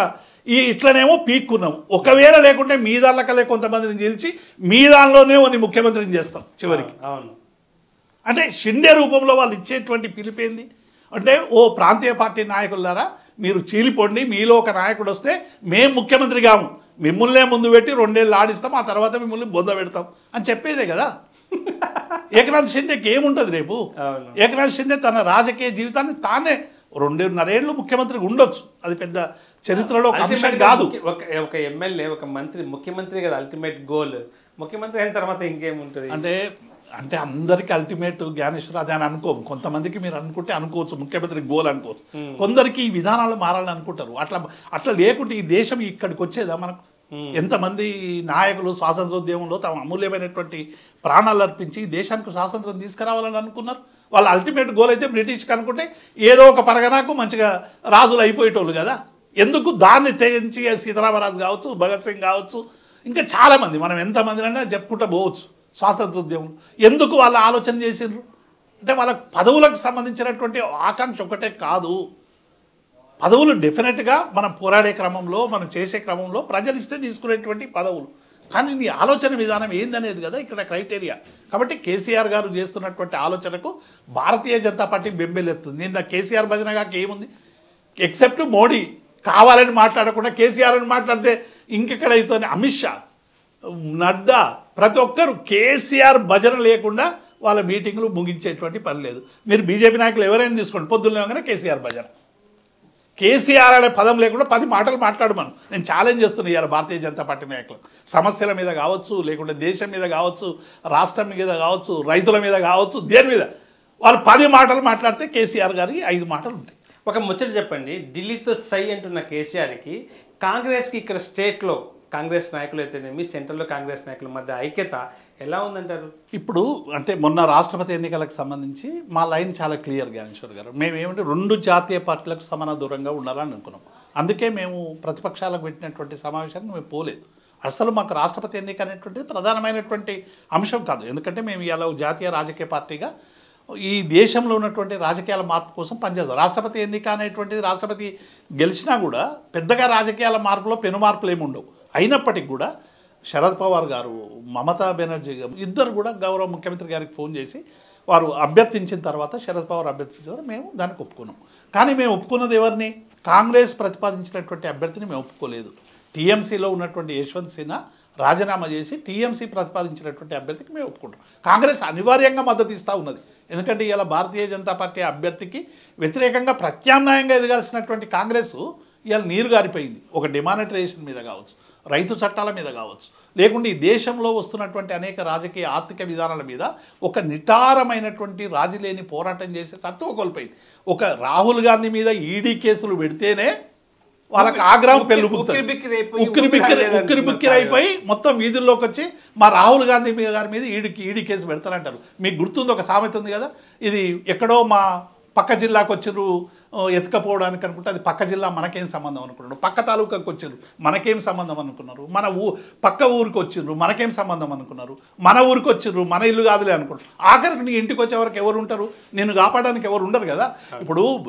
ఈ ఇట్లనేమో పీక్కున్నాం. ఒకవేళ లేకుంటే మీ దానిలకలే కొంతమందిని గెలిచి మీ దానిలోనే ముఖ్యమంత్రిని చేస్తాం చివరికి. అవును. అంటే షిండే రూపంలో వాళ్ళు ఇచ్చేటువంటి పిలిపేంది అంటే ఓ ప్రాంతీయ పార్టీ నాయకులారా మీరు చీలిపోండి మీలో ఒక నాయకుడు వస్తే మేం ముఖ్యమంత్రి కాము మిమ్మల్నే ముందు పెట్టి రెండేళ్ళు ఆడిస్తాం ఆ తర్వాత మిమ్మల్ని బొంద పెడతాం అని చెప్పేదే కదా. ఏకనాథ్ షిండేకి ఏముంటుంది రేపు. ఏకనాథ్ షిండే తన రాజకీయ జీవితాన్ని తానే రెండున్నరేళ్ళు ముఖ్యమంత్రి ఉండొచ్చు. అది పెద్ద చరిత్రలో అంశం కాదు. ఒక ఎమ్మెల్యే ఒక మంత్రి ముఖ్యమంత్రి కదా అల్టిమేట్ గోల్ ముఖ్యమంత్రి అయిన తర్వాత ఇంకేముంటుంది? అంటే అంటే అందరికి అల్టిమేట్ జ్ఞానేశ్వర అది అని అనుకో కొంతమందికి మీరు అనుకుంటే అనుకోవచ్చు ముఖ్యమంత్రి గోల్ అనుకోవచ్చు. కొందరికి ఈ విధానాలు మారాలని అనుకుంటారు. అట్లా అట్లా లేకుంటే ఈ దేశం ఇక్కడికి వచ్చేదా మనకు? Hmm. ఎంతమంది నాయకులు స్వాతంత్రోద్యమంలో తమ అమూల్యమైనటువంటి ప్రాణాలు అర్పించి దేశానికి స్వాతంత్రం తీసుకురావాలని అనుకున్నారు? వాళ్ళ అల్టిమేట్ గోల్ అయితే బ్రిటిష్కి అనుకుంటే ఏదో ఒక పరగనాకు మంచిగా రాజులు అయిపోయేటోళ్ళు కదా. ఎందుకు? దాన్ని తెగించి సీతారామరాజు కావచ్చు భగత్ సింగ్ కావచ్చు ఇంకా చాలామంది మనం ఎంతమందినైనా చెప్పుకుంటూ పోవచ్చు స్వాతంత్రోద్యమం. ఎందుకు వాళ్ళ ఆలోచన చేసిండ్రు? అంటే వాళ్ళ పదవులకు సంబంధించినటువంటి ఆకాంక్ష ఒకటే కాదు. పదవులు డెఫినెట్గా మనం పోరాడే క్రమంలో మనం చేసే క్రమంలో ప్రజలు ఇస్తే తీసుకునేటువంటి పదవులు. కానీ నీ ఆలోచన విధానం ఏందనేది కదా ఇక్కడ క్రైటీరియా కాబట్టి కేసీఆర్ గారు చేస్తున్నటువంటి ఆలోచనకు భారతీయ జనతా పార్టీ బెంబెలెత్తుంది. నిన్న కేసీఆర్ భజనగాకి ఏముంది? ఎక్సెప్ట్ మోడీ కావాలని మాట్లాడకుండా కేసీఆర్ అని మాట్లాడితే ఇంకెక్కడైతుంది అమిత్ షా నడ్డా ప్రతి ఒక్కరు కేసీఆర్ భజన లేకుండా వాళ్ళ మీటింగ్లు ముగించేటువంటి పని లేదు. మీరు బీజేపీ నాయకులు ఎవరైనా తీసుకోండి. పొద్దున్న కేసీఆర్ భజన. కేసీఆర్ అనే పదం లేకుండా పది మాటలు మాట్లాడమను నేను ఛాలెంజ్ చేస్తున్నా ఇవాళ భారతీయ జనతా పార్టీ నాయకులు. సమస్యల మీద కావచ్చు లేకుంటే దేశం మీద కావచ్చు రాష్ట్రం మీద కావచ్చు రైతుల మీద కావచ్చు దేని మీద. వాళ్ళు పది మాటలు మాట్లాడితే కేసీఆర్ గారికి ఐదు మాటలు ఉంటాయి. ఒక ముచ్చట చెప్పండి. ఢిల్లీతో సై అంటున్న కేసీఆర్కి కాంగ్రెస్కి ఇక్కడ స్టేట్లో కాంగ్రెస్ నాయకులు అయితేనేమి సెంట్రల్లో కాంగ్రెస్ నాయకుల మధ్య ఐక్యత ఎలా ఉందంటారు? ఇప్పుడు అంటే మొన్న రాష్ట్రపతి ఎన్నికలకు సంబంధించి మా లైన్ చాలా క్లియర్ జ్ఞానేశ్వర్ గారు. మేము ఏమంటే రెండు జాతీయ పార్టీలకు సమాన దూరంగా ఉండాలని అనుకున్నాం. అందుకే మేము ప్రతిపక్షాలకు పెట్టినటువంటి సమావేశానికి మేము పోలేదు. అసలు మాకు రాష్ట్రపతి ఎన్నిక అనేటువంటిది ప్రధానమైనటువంటి అంశం కాదు. ఎందుకంటే మేము ఇలా జాతీయ రాజకీయ పార్టీగా ఈ దేశంలో ఉన్నటువంటి రాజకీయాల మార్పు కోసం పనిచేస్తాం. రాష్ట్రపతి ఎన్నిక అనేటువంటిది రాష్ట్రపతి గెలిచినా కూడా పెద్దగా రాజకీయాల మార్పులో పెను మార్పులు ఏమి ఉండవు. అయినప్పటికీ కూడా శరద్ పవార్ గారు మమతా బెనర్జీ గారు ఇద్దరు కూడా గౌరవ ముఖ్యమంత్రి గారికి ఫోన్ చేసి వారు అభ్యర్థించిన తర్వాత శరద్ పవార్ అభ్యర్థించిన మేము దానికి ఒప్పుకున్నాం. కానీ మేము ఒప్పుకున్నది ఎవరిని? కాంగ్రెస్ ప్రతిపాదించినటువంటి అభ్యర్థిని మేము ఒప్పుకోలేదు. టీఎంసీలో ఉన్నటువంటి యశ్వంత్ సిన్హా రాజీనామా చేసి టీఎంసీ ప్రతిపాదించినటువంటి అభ్యర్థికి మేము ఒప్పుకుంటాం. కాంగ్రెస్ అనివార్యంగా మద్దతు ఇస్తూ ఉన్నది. ఎందుకంటే ఇలా భారతీయ జనతా పార్టీ అభ్యర్థికి వ్యతిరేకంగా ప్రత్యామ్నాయంగా ఎదగాల్సినటువంటి కాంగ్రెస్ ఇవాళ నీరు గారిపోయింది. ఒక డిమానిటరేషన్ మీద కావచ్చు. రైతు చట్టాల మీద కావచ్చు. లేకుంటే ఈ దేశంలో వస్తున్నటువంటి అనేక రాజకీయ ఆర్థిక విధానాల మీద ఒక నిటారమైనటువంటి రాజీలేని పోరాటం చేసే సత్తువ కోల్పోయింది. ఒక రాహుల్ గాంధీ మీద ఈడీ కేసులు పెడితేనే వాళ్ళకి ఆగ్రహం ఉక్కిరి- పెళ్ళుపుతుంది ఉక్కిరి బిక్కిరి అయిపోయి, ఉక్కిరి ఉక్కిరి బిక్కిరి లేదండి ఉక్కిరి బిక్కిరి మరి. అయిపోయి మొత్తం వీధుల్లోకి వచ్చి మా రాహుల్ గాంధీ గారి మీద ఈడికి ఈడీ కేసు పెడతారంటారు. మీకు గుర్తుంది ఒక సామెత ఉంది కదా? ఇది ఎక్కడో మా పక్క జిల్లాకు వచ్చిర్రు ఎత్తుకపోవడానికి అనుకుంటే అది పక్క జిల్లా మనకేం సంబంధం అనుకున్నాడు. పక్క తాలూకాకి వచ్చిర్రు. మనకేం సంబంధం అనుకున్నారు. మన ఊ పక్క ఊరికి వచ్చిర్రు. మనకేం సంబంధం అనుకున్నారు. మన ఊరికి వచ్చిర్రు. మన ఇల్లు కాదులే అనుకున్నారు ఆఖరికి నీ ఇంటికి వచ్చే వరకు ఎవరు ఉంటారు? నిన్ను కాపాడడానికి ఎవరు ఉండరు కదా? ఇప్పుడు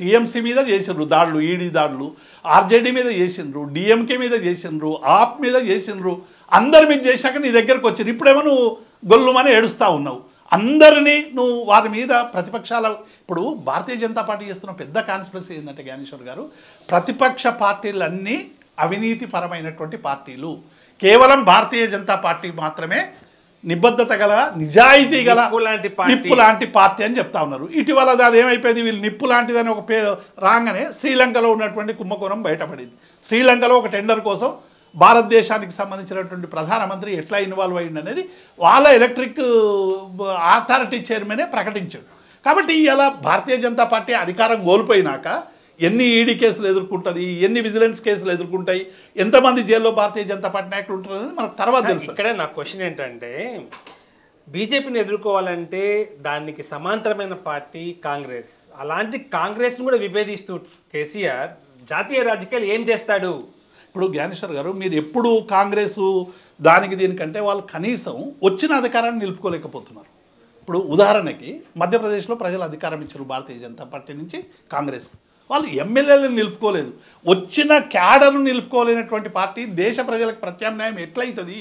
టీఎంసీ మీద చేసిండ్రు దాడులు ఈడీ దాడులు ఆర్జేడీ మీద చేసిండ్రు డిఎంకే మీద చేసిండ్రు ఆప్ మీద చేసిండ్రు. అందరి మీద చేశాక నీ దగ్గరకు వచ్చిండ్రు ఇప్పుడేమో నువ్వు గొల్లుమని ఏడుస్తా ఉన్నావు. అందరినీ నువ్వు వారి మీద ప్రతిపక్షాల ఇప్పుడు భారతీయ జనతా పార్టీ చేస్తున్న పెద్ద కాన్స్పిరసీ ఏంటంటే జ్ఞానేశ్వర్ గారు ప్రతిపక్ష పార్టీలన్నీ అవినీతి పరమైనటువంటి పార్టీలు. కేవలం భారతీయ జనతా పార్టీ మాత్రమే నిబద్ధత గల నిజాయితీ గల నిప్పు లాంటి పార్టీ. నిప్పు లాంటి పార్టీ అని చెప్తా ఉన్నారు. ఇటీవల అది ఏమైపోయింది వీళ్ళు నిప్పు లాంటిదని ఒక పే రాగానే శ్రీలంకలో ఉన్నటువంటి కుంభకోణం బయటపడింది. శ్రీలంకలో ఒక టెండర్ కోసం భారతదేశానికి సంబంధించినటువంటి ప్రధానమంత్రి ఎట్లా ఇన్వాల్వ్ అయ్యింది అనేది వాళ్ళ ఎలక్ట్రిక్ అథారిటీ చైర్మనే ప్రకటించాడు. కాబట్టి ఇలా భారతీయ జనతా పార్టీ అధికారం కోల్పోయినాక ఎన్ని ఈడీ కేసులు ఎదుర్కొంటుంది ఎన్ని విజిలెన్స్ కేసులు ఎదుర్కొంటాయి ఎంతమంది జైల్లో భారతీయ జనతా పార్టీ నాయకులు ఉంటారు అనేది మనకు తర్వాత తెలుసు ఇక్కడ నా క్వశ్చన్ ఏంటంటే బీజేపీని ఎదుర్కోవాలంటే దానికి సమాంతరమైన పార్టీ కాంగ్రెస్. అలాంటి కాంగ్రెస్ను కూడా విభేదిస్తూ కేసీఆర్ జాతీయ రాజకీయాలు ఏం చేస్తాడు? ఇప్పుడు జ్ఞానేశ్వర్ గారు మీరు ఎప్పుడు కాంగ్రెస్ దానికి దీనికంటే వాళ్ళు కనీసం వచ్చిన అధికారాన్ని నిలుపుకోలేకపోతున్నారు. ఇప్పుడు ఉదాహరణకి మధ్యప్రదేశ్లో ప్రజలు అధికారం ఇచ్చారు భారతీయ జనతా పార్టీ నుంచి కాంగ్రెస్. వాళ్ళు ఎమ్మెల్యేలను నిలుపుకోలేదు. వచ్చిన క్యాడర్ను నిలుపుకోలేనటువంటి పార్టీ దేశ ప్రజలకు ప్రత్యామ్నాయం ఎట్లయితుంది?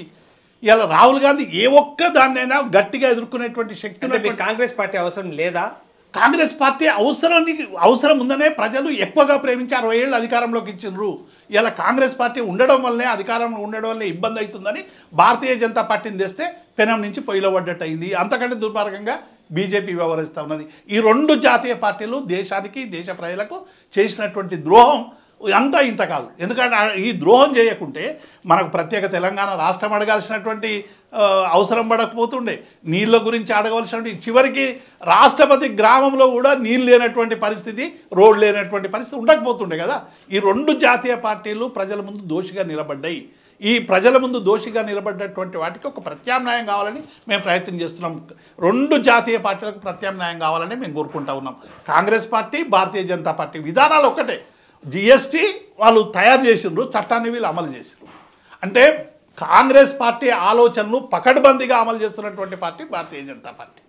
ఇలా రాహుల్ గాంధీ ఏ ఒక్క దాన్నైనా గట్టిగా ఎదుర్కొనేటువంటి శక్తి కాంగ్రెస్ పార్టీ అవసరం లేదా? కాంగ్రెస్ పార్టీ అవసరానికి అవసరం ఉందనే ప్రజలు ఎక్కువగా ప్రేమించి అరవై ఏళ్ళు అధికారంలోకి ఇచ్చిండ్రు. ఇలా కాంగ్రెస్ పార్టీ ఉండడం వల్లనే అధికారంలో ఉండడం వల్లే ఇబ్బంది అవుతుందని భారతీయ జనతా పార్టీని తెస్తే పెనం నుంచి పొయ్యిలో పడ్డట్టు అయింది అంతకంటే దుర్మార్గంగా బీజేపీ వ్యవహరిస్తూ ఉన్నది. ఈ రెండు జాతీయ పార్టీలు దేశానికి దేశ ప్రజలకు చేసినటువంటి ద్రోహం అంతా ఇంత కాదు. ఎందుకంటే ఈ ద్రోహం చేయకుంటే మనకు ప్రత్యేక తెలంగాణ రాష్ట్రం అడగాల్సినటువంటి అవసరం పడకపోతుండే. నీళ్ళ గురించి అడగవలసినటువంటి చివరికి రాష్ట్రపతి గ్రామంలో కూడా నీళ్ళు లేనటువంటి పరిస్థితి రోడ్ లేనటువంటి పరిస్థితి ఉండకపోతుండే కదా. ఈ రెండు జాతీయ పార్టీలు ప్రజల ముందు దోషిగా నిలబడ్డాయి. ఈ ప్రజల ముందు దోషిగా నిలబడ్డటువంటి వాటికి ఒక ప్రత్యామ్నాయం కావాలని మేము ప్రయత్నం చేస్తున్నాం. రెండు జాతీయ పార్టీలకు ప్రత్యామ్నాయం కావాలని మేము కోరుకుంటా ఉన్నాం. కాంగ్రెస్ పార్టీ భారతీయ జనతా పార్టీ విధానాలు ఒకటే జిఎస్టీ వాళ్ళు తయారు చేసిండ్రు చట్టాన్ని వీళ్ళు అమలు చేసిండ్రు. అంటే కాంగ్రెస్ పార్టీ ఆలోచనలు పకడ్బందీగా అమలు చేస్తున్నటువంటి పార్టీ భారతీయ జనతా పార్టీ.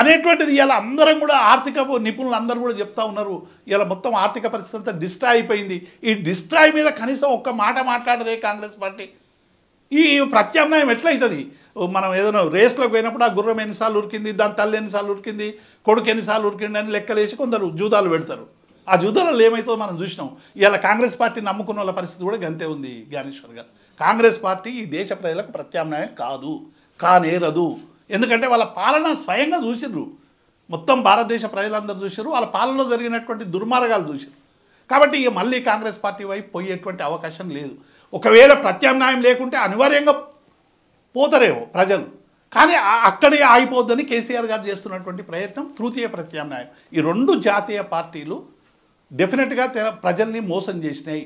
అనేటువంటిది ఇలా అందరం కూడా ఆర్థిక నిపుణులు అందరూ కూడా చెప్తా ఉన్నారు. ఇలా మొత్తం ఆర్థిక పరిస్థితి అంతా డిస్ట్రా అయిపోయింది. ఈ డిస్ట్రాయ్ మీద కనీసం ఒక్క మాట మాట్లాడదే కాంగ్రెస్ పార్టీ. ఈ ప్రత్యామ్నాయం ఎట్లయితుంది? మనం ఏదైనా రేస్లోకి పోయినప్పుడు ఆ గుర్రం ఎన్నిసార్లు ఉరికింది దాని తల్లి ఎన్నిసార్లు ఉరికింది కొడుకు ఎన్నిసార్లు ఉరికింది అని లెక్కలేసి కొందరు జూదాలు పెడతారు. ఆ జూదాలలో ఏమైతుందో మనం చూసినాం. ఇలా కాంగ్రెస్ పార్టీ నమ్ముకున్న వాళ్ళ పరిస్థితి కూడా గంతే ఉంది జ్ఞానేశ్వర్ గారు. కాంగ్రెస్ పార్టీ ఈ దేశ ప్రజలకు ప్రత్యామ్నాయం కాదు కానేరదు. ఎందుకంటే వాళ్ళ పాలన స్వయంగా చూసిర్రు. మొత్తం భారతదేశ ప్రజలందరూ చూసారు వాళ్ళ పాలనలో జరిగినటువంటి దుర్మార్గాలు చూసారు కాబట్టి ఇక మళ్ళీ కాంగ్రెస్ పార్టీ వైపు పోయేటువంటి అవకాశం లేదు. ఒకవేళ ప్రత్యామ్నాయం లేకుంటే అనివార్యంగా పోతారేమో ప్రజలు. కానీ అక్కడే ఆగిపోద్దని కేసీఆర్ గారు చేస్తున్నటువంటి ప్రయత్నం తృతీయ ప్రత్యామ్నాయం. ఈ రెండు జాతీయ పార్టీలు డెఫినెట్గా ప్రజల్ని మోసం చేసినాయి.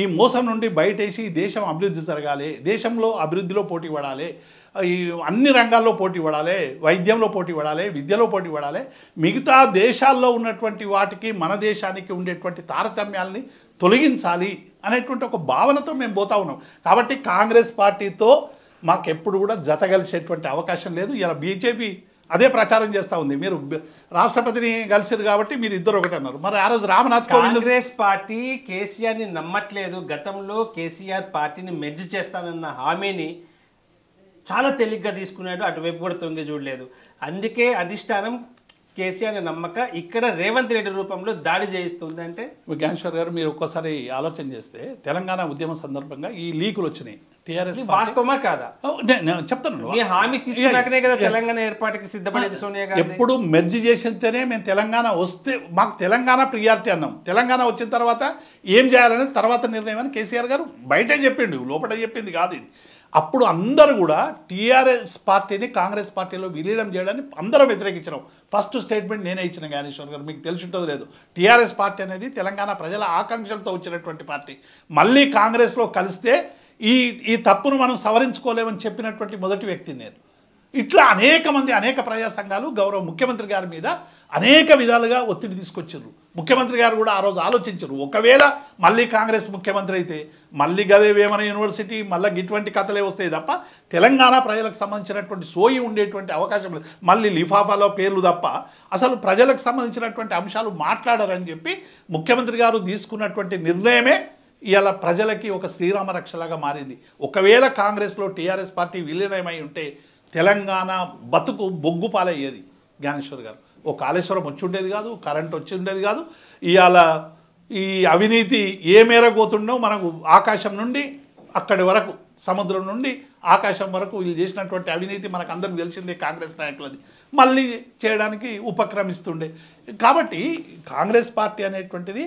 ఈ మోసం నుండి బయటేసి దేశం అభివృద్ధి జరగాలి దేశంలో అభివృద్ధిలో పోటీ పడాలి ఈ అన్ని రంగాల్లో పోటీ పడాలి వైద్యంలో పోటీ పడాలి విద్యలో పోటీ పడాలి. మిగతా దేశాల్లో ఉన్నటువంటి వాటికి మన దేశానికి ఉండేటువంటి తారతమ్యాల్ని తొలగించాలి అనేటువంటి ఒక భావనతో మేము పోతా ఉన్నాం. కాబట్టి కాంగ్రెస్ పార్టీతో మాకెప్పుడు కూడా జతగలిసేటువంటి అవకాశం లేదు. ఇలా బీజేపీ అదే ప్రచారం చేస్తూ ఉంది. మీరు రాష్ట్రపతిని కలిసిరు కాబట్టి మీరు ఇద్దరు ఒకటి అన్నారు. మరి ఆ రోజు రామ్నాథ్ కోవింద్ కాంగ్రెస్ పార్టీ కేసీఆర్ని నమ్మట్లేదు. గతంలో కేసీఆర్ పార్టీని మెర్జ్ చేస్తానన్న హామీని చాలా తేలిగ్గా తీసుకున్నాడు. అటువైపు కూడా తొంగి చూడలేదు. అందుకే అధిష్టానం కేసీఆర్ నమ్మక ఇక్కడ రేవంత్ రెడ్డి రూపంలో దాడి చేయిస్తుంది అంటే? జ్ఞానేశ్వర్ గారు మీరు ఒక్కసారి ఆలోచన చేస్తే తెలంగాణ ఉద్యమం సందర్భంగా ఈ లీకులు వచ్చినాయి. టీఆర్ఎస్ ఇది వాస్తవమా కాదా? నేను చెప్తాను హామీ తీసుకున్నాకనే కదా తెలంగాణ ఏర్పాటుకి సిద్ధపడేది సోనియా గాంధీ? ఎప్పుడు మెర్జ్ చేసితేనే మేము తెలంగాణ వస్తే మాకు తెలంగాణ ప్రియారిటీ అన్నాం. తెలంగాణ వచ్చిన తర్వాత ఏం చేయాలనేది తర్వాత నిర్ణయం అని కేసీఆర్ గారు బయటే చెప్పిండు. లోపల చెప్పింది కాదు ఇది. అప్పుడు అందరూ కూడా టీఆర్ఎస్ పార్టీని కాంగ్రెస్ పార్టీలో విలీనం చేయడానికి అందరం వ్యతిరేకించినాం. ఫస్ట్ స్టేట్మెంట్ నేనే ఇచ్చిన జ్ఞానేశ్వర్ గారు. మీకు తెలిసి ఉంటుందో లేదు. టీఆర్ఎస్ పార్టీ అనేది తెలంగాణ ప్రజల ఆకాంక్షలతో వచ్చినటువంటి పార్టీ. మళ్ళీ కాంగ్రెస్లో కలిస్తే ఈ ఈ తప్పును మనం సవరించుకోలేమని చెప్పినటువంటి మొదటి వ్యక్తి నేను. ఇట్లా అనేక మంది అనేక ప్రజా సంఘాలు గౌరవ ముఖ్యమంత్రి గారి మీద అనేక విధాలుగా ఒత్తిడి తీసుకొచ్చారు ముఖ్యమంత్రి గారు కూడా ఆ రోజు ఆలోచించారు ఒకవేళ మళ్ళీ కాంగ్రెస్ ముఖ్యమంత్రి అయితే మళ్ళీ గదే వేమన యూనివర్సిటీ మళ్ళీ ఇటువంటి కథలే వస్తాయి తప్ప తెలంగాణ ప్రజలకు సంబంధించినటువంటి సోయి ఉండేటువంటి అవకాశం లేదు. మళ్ళీ లిఫాఫాలో పేర్లు తప్ప అసలు ప్రజలకు సంబంధించినటువంటి అంశాలు మాట్లాడారని చెప్పి ముఖ్యమంత్రి గారు తీసుకున్నటువంటి నిర్ణయమే ఇవాళ ప్రజలకి ఒక శ్రీరామ రక్షలాగా మారింది. ఒకవేళ కాంగ్రెస్లో టీఆర్ఎస్ పార్టీ విలీనమై ఉంటే తెలంగాణ బతుకు బొగ్గు పాలయ్యేది జ్ఞానేశ్వర్ గారు. ఓ కాళేశ్వరం వచ్చి ఉండేది కాదు కరెంట్ వచ్చి ఉండేది కాదు. ఇవాళ ఈ అవినీతి ఏ మేర పోతుండో మనకు ఆకాశం నుండి అక్కడి వరకు సముద్రం నుండి ఆకాశం వరకు వీళ్ళు చేసినటువంటి అవినీతి మనకు అందరికి తెలిసిందే కాంగ్రెస్ నాయకులది. మళ్ళీ చేయడానికి ఉపక్రమిస్తుండే. కాబట్టి కాంగ్రెస్ పార్టీ అనేటువంటిది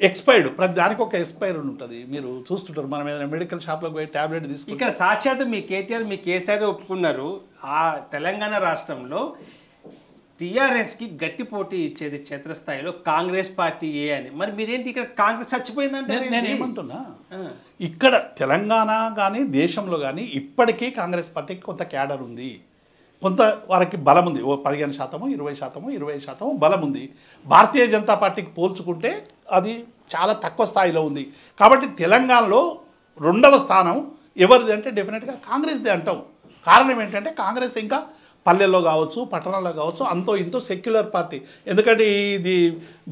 ఎక్స్పైర్డ్ ప్రతి దానికి ఒక ఎక్స్పైర్ ఉంటుంది. మీరు చూస్తుంటారు మనం ఏదైనా మెడికల్ షాప్లోకి పోయి ట్యాబ్లెట్ తీసుకుంటే. ఇక్కడ సాక్షాత్ మీ కేటీఆర్ మీ కేసీఆర్ ఒప్పుకున్నారు. ఆ తెలంగాణ రాష్ట్రంలో టీఆర్ఎస్కి గట్టి పోటీ ఇచ్చేది క్షేత్రస్థాయిలో కాంగ్రెస్ పార్టీ ఏ అని. మరి మీరేంటి ఇక్కడ కాంగ్రెస్ చచ్చిపోయిందంటే నేను నేను ఏమంటున్నా. ఇక్కడ తెలంగాణ కానీ దేశంలో కానీ ఇప్పటికీ కాంగ్రెస్ పార్టీకి కొంత క్యాడర్ ఉంది. కొంత వారికి బలం ఉంది. ఓ పదిహేను శాతము ఇరవై శాతము ఇరవై శాతము బలం ఉంది. భారతీయ జనతా పార్టీకి పోల్చుకుంటే అది చాలా తక్కువ స్థాయిలో ఉంది. కాబట్టి తెలంగాణలో రెండవ స్థానం ఎవరిది అంటే డెఫినెట్గా కాంగ్రెస్దే అంటాం. కారణం ఏంటంటే కాంగ్రెస్ ఇంకా పల్లెల్లో కావచ్చు పట్టణాల్లో కావచ్చు అంతో ఇంతో సెక్యులర్ పార్టీ. ఎందుకంటే ఇది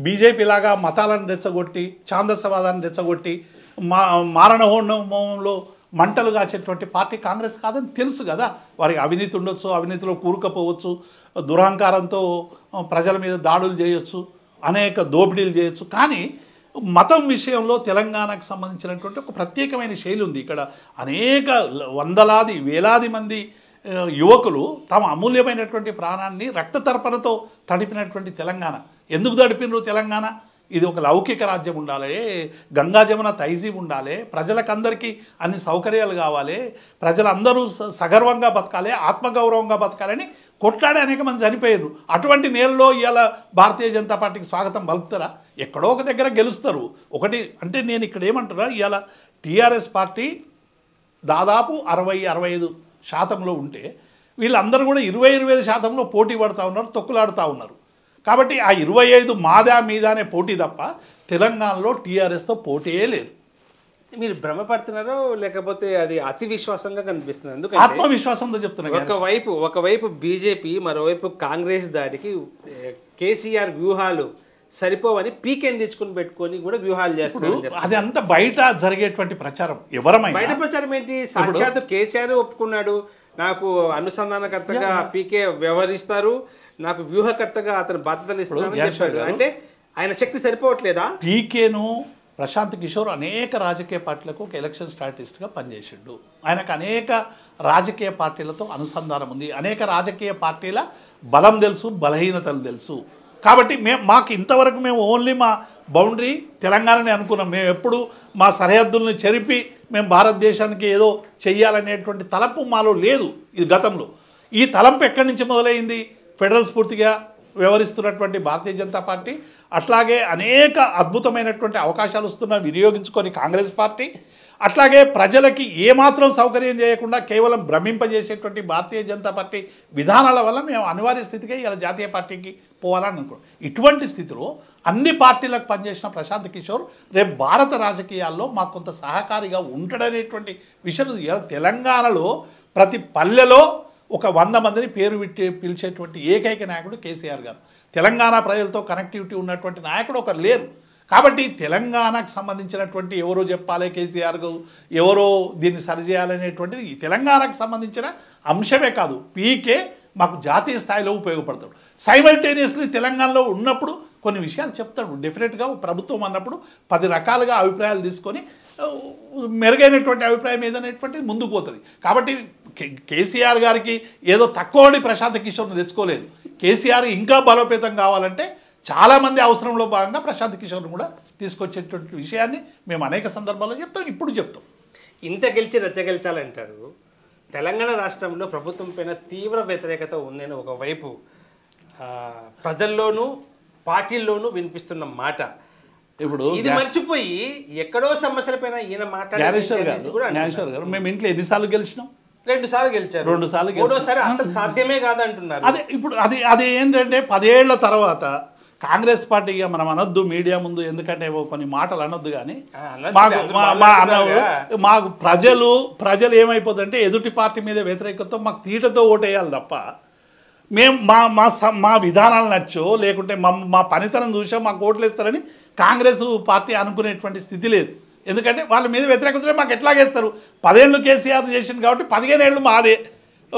బీజేపీ లాగా మతాలను రెచ్చగొట్టి ఛాందసవాదాన్ని రెచ్చగొట్టి మా మారణహోండంలో మంటలు కాచేటువంటి పార్టీ కాంగ్రెస్ కాదని తెలుసు కదా. వారికి అవినీతి ఉండొచ్చు అవినీతిలో కూరుకపోవచ్చు దురహంకారంతో ప్రజల మీద దాడులు చేయొచ్చు. అనేక దోపిడీలు చేయొచ్చు. కానీ మతం విషయంలో తెలంగాణకు సంబంధించినటువంటి ఒక ప్రత్యేకమైన శైలి ఉంది. ఇక్కడ అనేక వందలాది వేలాది మంది యువకులు తమ అమూల్యమైనటువంటి ప్రాణాన్ని రక్త తర్పణతో తడిపినటువంటి తెలంగాణ. ఎందుకు తడిపినరు తెలంగాణ? ఇది ఒక లౌకిక రాజ్యం ఉండాలి. గంగా జమున తైజీ ఉండాలి. ప్రజలకందరికీ అన్ని సౌకర్యాలు కావాలి. ప్రజలందరూ స- సగర్వంగా బతకాలి ఆత్మగౌరవంగా బతకాలని కొట్లాడి అనేక మంది చనిపోయారు. అటువంటి నేలలో ఇవాళ భారతీయ జనతా పార్టీకి స్వాగతం పలుకుతారా? ఎక్కడో ఒక దగ్గర గెలుస్తారు. ఒకటి అంటే నేను ఇక్కడ ఏమంటున్నా ఇవాళ టీఆర్ఎస్ పార్టీ దాదాపు అరవై అరవై ఐదు శాతంలో ఉంటే వీళ్ళందరూ కూడా ఇరవై ఇరవై ఐదు శాతంలో పోటీ పడుతూ ఉన్నారు తొక్కులాడుతూ ఉన్నారు. కాబట్టి ఆ ఇరవై ఐదు మాదా మీదానే పోటీ తప్ప తెలంగాణలో టీఆర్ఎస్తో పోటీయే లేదు. మీరు భ్రమపడుతున్నారో లేకపోతే అది అతి విశ్వాసంగా కనిపిస్తుంది? ఎందుకంటే ఆత్మవిశ్వాసంతో చెప్తున్నా ఒకవైపు ఒకవైపు బీజేపీ మరోవైపు కాంగ్రెస్ దాడికి కేసీఆర్ వ్యూహాలు సరిపోవని పీకెన్ తెచ్చుకుని పెట్టుకొని కూడా వ్యూహాలు చేస్తున్నారు అది అంత బయట జరిగేటువంటి ప్రచారం. ఎవరమైనా బయట ప్రచారం ఏంటి? సాక్షాత్ కేసీఆర్ ఒప్పుకున్నాడు. నాకు అనుసంధానకర్తగా పీకే వ్యవహరిస్తారు. నాకు వ్యూహకర్తగా అతను బాధ్యతలు గారు- అంటే ఆయన శక్తి సరిపోవట్లేదా? పీకేను ప్రశాంత్ కిషోర్ అనేక రాజకీయ పార్టీలకు ఒక ఎలక్షన్ స్ట్రాటజిస్ట్గా పనిచేసిండు. ఆయనకు అనేక రాజకీయ పార్టీలతో అనుసంధానం ఉంది. అనేక రాజకీయ పార్టీల బలం తెలుసు బలహీనతలు తెలుసు. కాబట్టి మేము మాకు ఇంతవరకు మేము ఓన్లీ మా బౌండరీ తెలంగాణని అనుకున్నాం. మేము ఎప్పుడు మా సరిహద్దుల్ని చెరిపి మేము భారతదేశానికి ఏదో చెయ్యాలనేటువంటి తలంపు మాలో లేదు ఇది గతంలో. ఈ తలంపు ఎక్కడి నుంచి మొదలైంది? ఫెడరల్ స్ఫూర్తిగా వ్యవహరిస్తున్నటువంటి భారతీయ జనతా పార్టీ అట్లాగే అనేక అద్భుతమైనటువంటి అవకాశాలు వస్తున్న వినియోగించుకొని కాంగ్రెస్ పార్టీ. అట్లాగే ప్రజలకి ఏమాత్రం సౌకర్యం చేయకుండా కేవలం భ్రమింపజేసేటువంటి భారతీయ జనతా పార్టీ విధానాల వల్ల మేము అనివార్య స్థితికే ఇలా జాతీయ పార్టీకి పోవాలని అనుకున్నాం. ఇటువంటి స్థితిలో అన్ని పార్టీలకు పనిచేసిన ప్రశాంత్ కిషోర్ రేపు భారత రాజకీయాల్లో మాకు కొంత సహకారిగా ఉంటాడనేటువంటి విషయం ఇలా తెలంగాణలో ప్రతి పల్లెలో ఒక వంద మందిని పేరు పెట్టి పిలిచేటువంటి ఏకైక నాయకుడు కేసీఆర్ గారు. తెలంగాణ ప్రజలతో కనెక్టివిటీ ఉన్నటువంటి నాయకుడు ఒకరు లేరు. కాబట్టి తెలంగాణకు సంబంధించినటువంటి ఎవరో చెప్పాలి కేసీఆర్ ఎవరో దీన్ని సరిచేయాలనేటువంటిది ఈ తెలంగాణకు సంబంధించిన అంశమే కాదు. పీకే మాకు జాతీయ స్థాయిలో ఉపయోగపడతాడు. సైమల్టేనియస్లీ తెలంగాణలో ఉన్నప్పుడు కొన్ని విషయాలు చెప్తాడు. డెఫినెట్గా ప్రభుత్వం అన్నప్పుడు పది రకాలుగా అభిప్రాయాలు తీసుకొని మెరుగైనటువంటి అభిప్రాయం ఏదనేటువంటిది ముందుకు పోతుంది. కాబట్టి కేసీఆర్ గారికి ఏదో తక్కువని ప్రశాంత్ కిషోర్ని తెచ్చుకోలేదు. కేసీఆర్ ఇంకా బలోపేతం కావాలంటే చాలామంది అవసరంలో భాగంగా ప్రశాంత్ కిషోర్ని కూడా తీసుకొచ్చేటువంటి విషయాన్ని మేము అనేక సందర్భాల్లో చెప్తాం ఇప్పుడు చెప్తాం. ఇంత గెలిచి రచ్చ గెలిచాలంటారు తెలంగాణ రాష్ట్రంలో ప్రభుత్వం పైన తీవ్ర వ్యతిరేకత ఉందని ఒకవైపు ప్రజల్లోనూ పార్టీల్లోనూ వినిపిస్తున్న మాట. ఇప్పుడు ఇది మర్చిపోయి ఎక్కడో సమస్యలపైన ఈయన మాట్లాడారు గారు మేము ఇంట్లో ఎన్నిసార్లు గెలిచినాం? రెండు సార్లు గెలిచారు. రెండు సార్లు. మూడోసారి అసలు సాధ్యమే కాదంటున్నారు. అదే ఇప్పుడు అది అది ఏంటంటే పదేళ్ళ తర్వాత కాంగ్రెస్ పార్టీగా మనం అనొద్దు మీడియా ముందు ఎందుకంటే కొన్ని మాటలు అనొద్దు కానీ మాకు మాకు ప్రజలు ప్రజలు ఏమైపోతుందంటే ఎదుటి పార్టీ మీద వ్యతిరేకతతో మాకు తీటతో ఓటేయాలి తప్ప మేము మా మా మా విధానాలు నచ్చో లేకుంటే మా మా పనితనం చూసో మాకు ఓట్లు వేస్తారని కాంగ్రెస్ పార్టీ అనుకునేటువంటి స్థితి లేదు. ఎందుకంటే వాళ్ళ మీద వ్యతిరేకతనే మాకు ఎట్లాగేస్తారు పదేళ్ళు కేసీఆర్ చేసింది కాబట్టి పదిహేను ఏళ్ళు మాదే.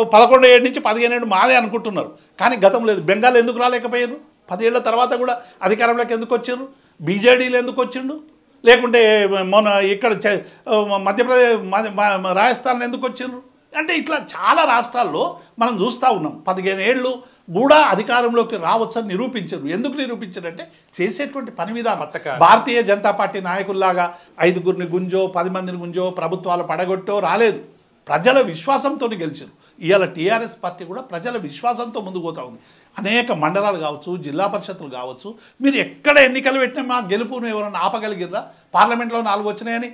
పదకొండు ఏడు నుంచి పదిహేను ఏళ్ళు మాదే అనుకుంటున్నారు. కానీ గతం లేదు. బెంగాల్ ఎందుకు రాలేకపోయారు? పదేళ్ళ తర్వాత కూడా అధికారంలోకి ఎందుకు వచ్చారు? బీజేడీలు ఎందుకు వచ్చిండు? లేకుంటే మొన్న ఇక్కడ చ- మధ్యప్రదేశ్ మ- రాజస్థాన్ ఎందుకు వచ్చిండ్రు? అంటే ఇట్లా చాలా రాష్ట్రాల్లో మనం చూస్తూ ఉన్నాం. పదిహేను ఏళ్ళు కూడా అధికారంలోకి రావచ్చని నిరూపించారు. ఎందుకు నిరూపించారంటే చేసేటువంటి పని విధానం. భారతీయ జనతా పార్టీ నాయకుల్లాగా ఐదుగురిని గుంజో పది మందిని గుంజో ప్రభుత్వాలు పడగొట్టో రాలేదు. ప్రజల విశ్వాసంతో గెలిచారు. ఇవాళ టీఆర్ఎస్ పార్టీ కూడా ప్రజల విశ్వాసంతో ముందుకు పోతా ఉంది. అనేక మండలాలు కావచ్చు జిల్లా పరిషత్తులు కావచ్చు మీరు ఎక్కడ ఎన్నికలు పెట్టినా మా గెలుపును ఎవరైనా ఆపగలిగిరా పార్లమెంట్లో నాలుగు వచ్చినాయని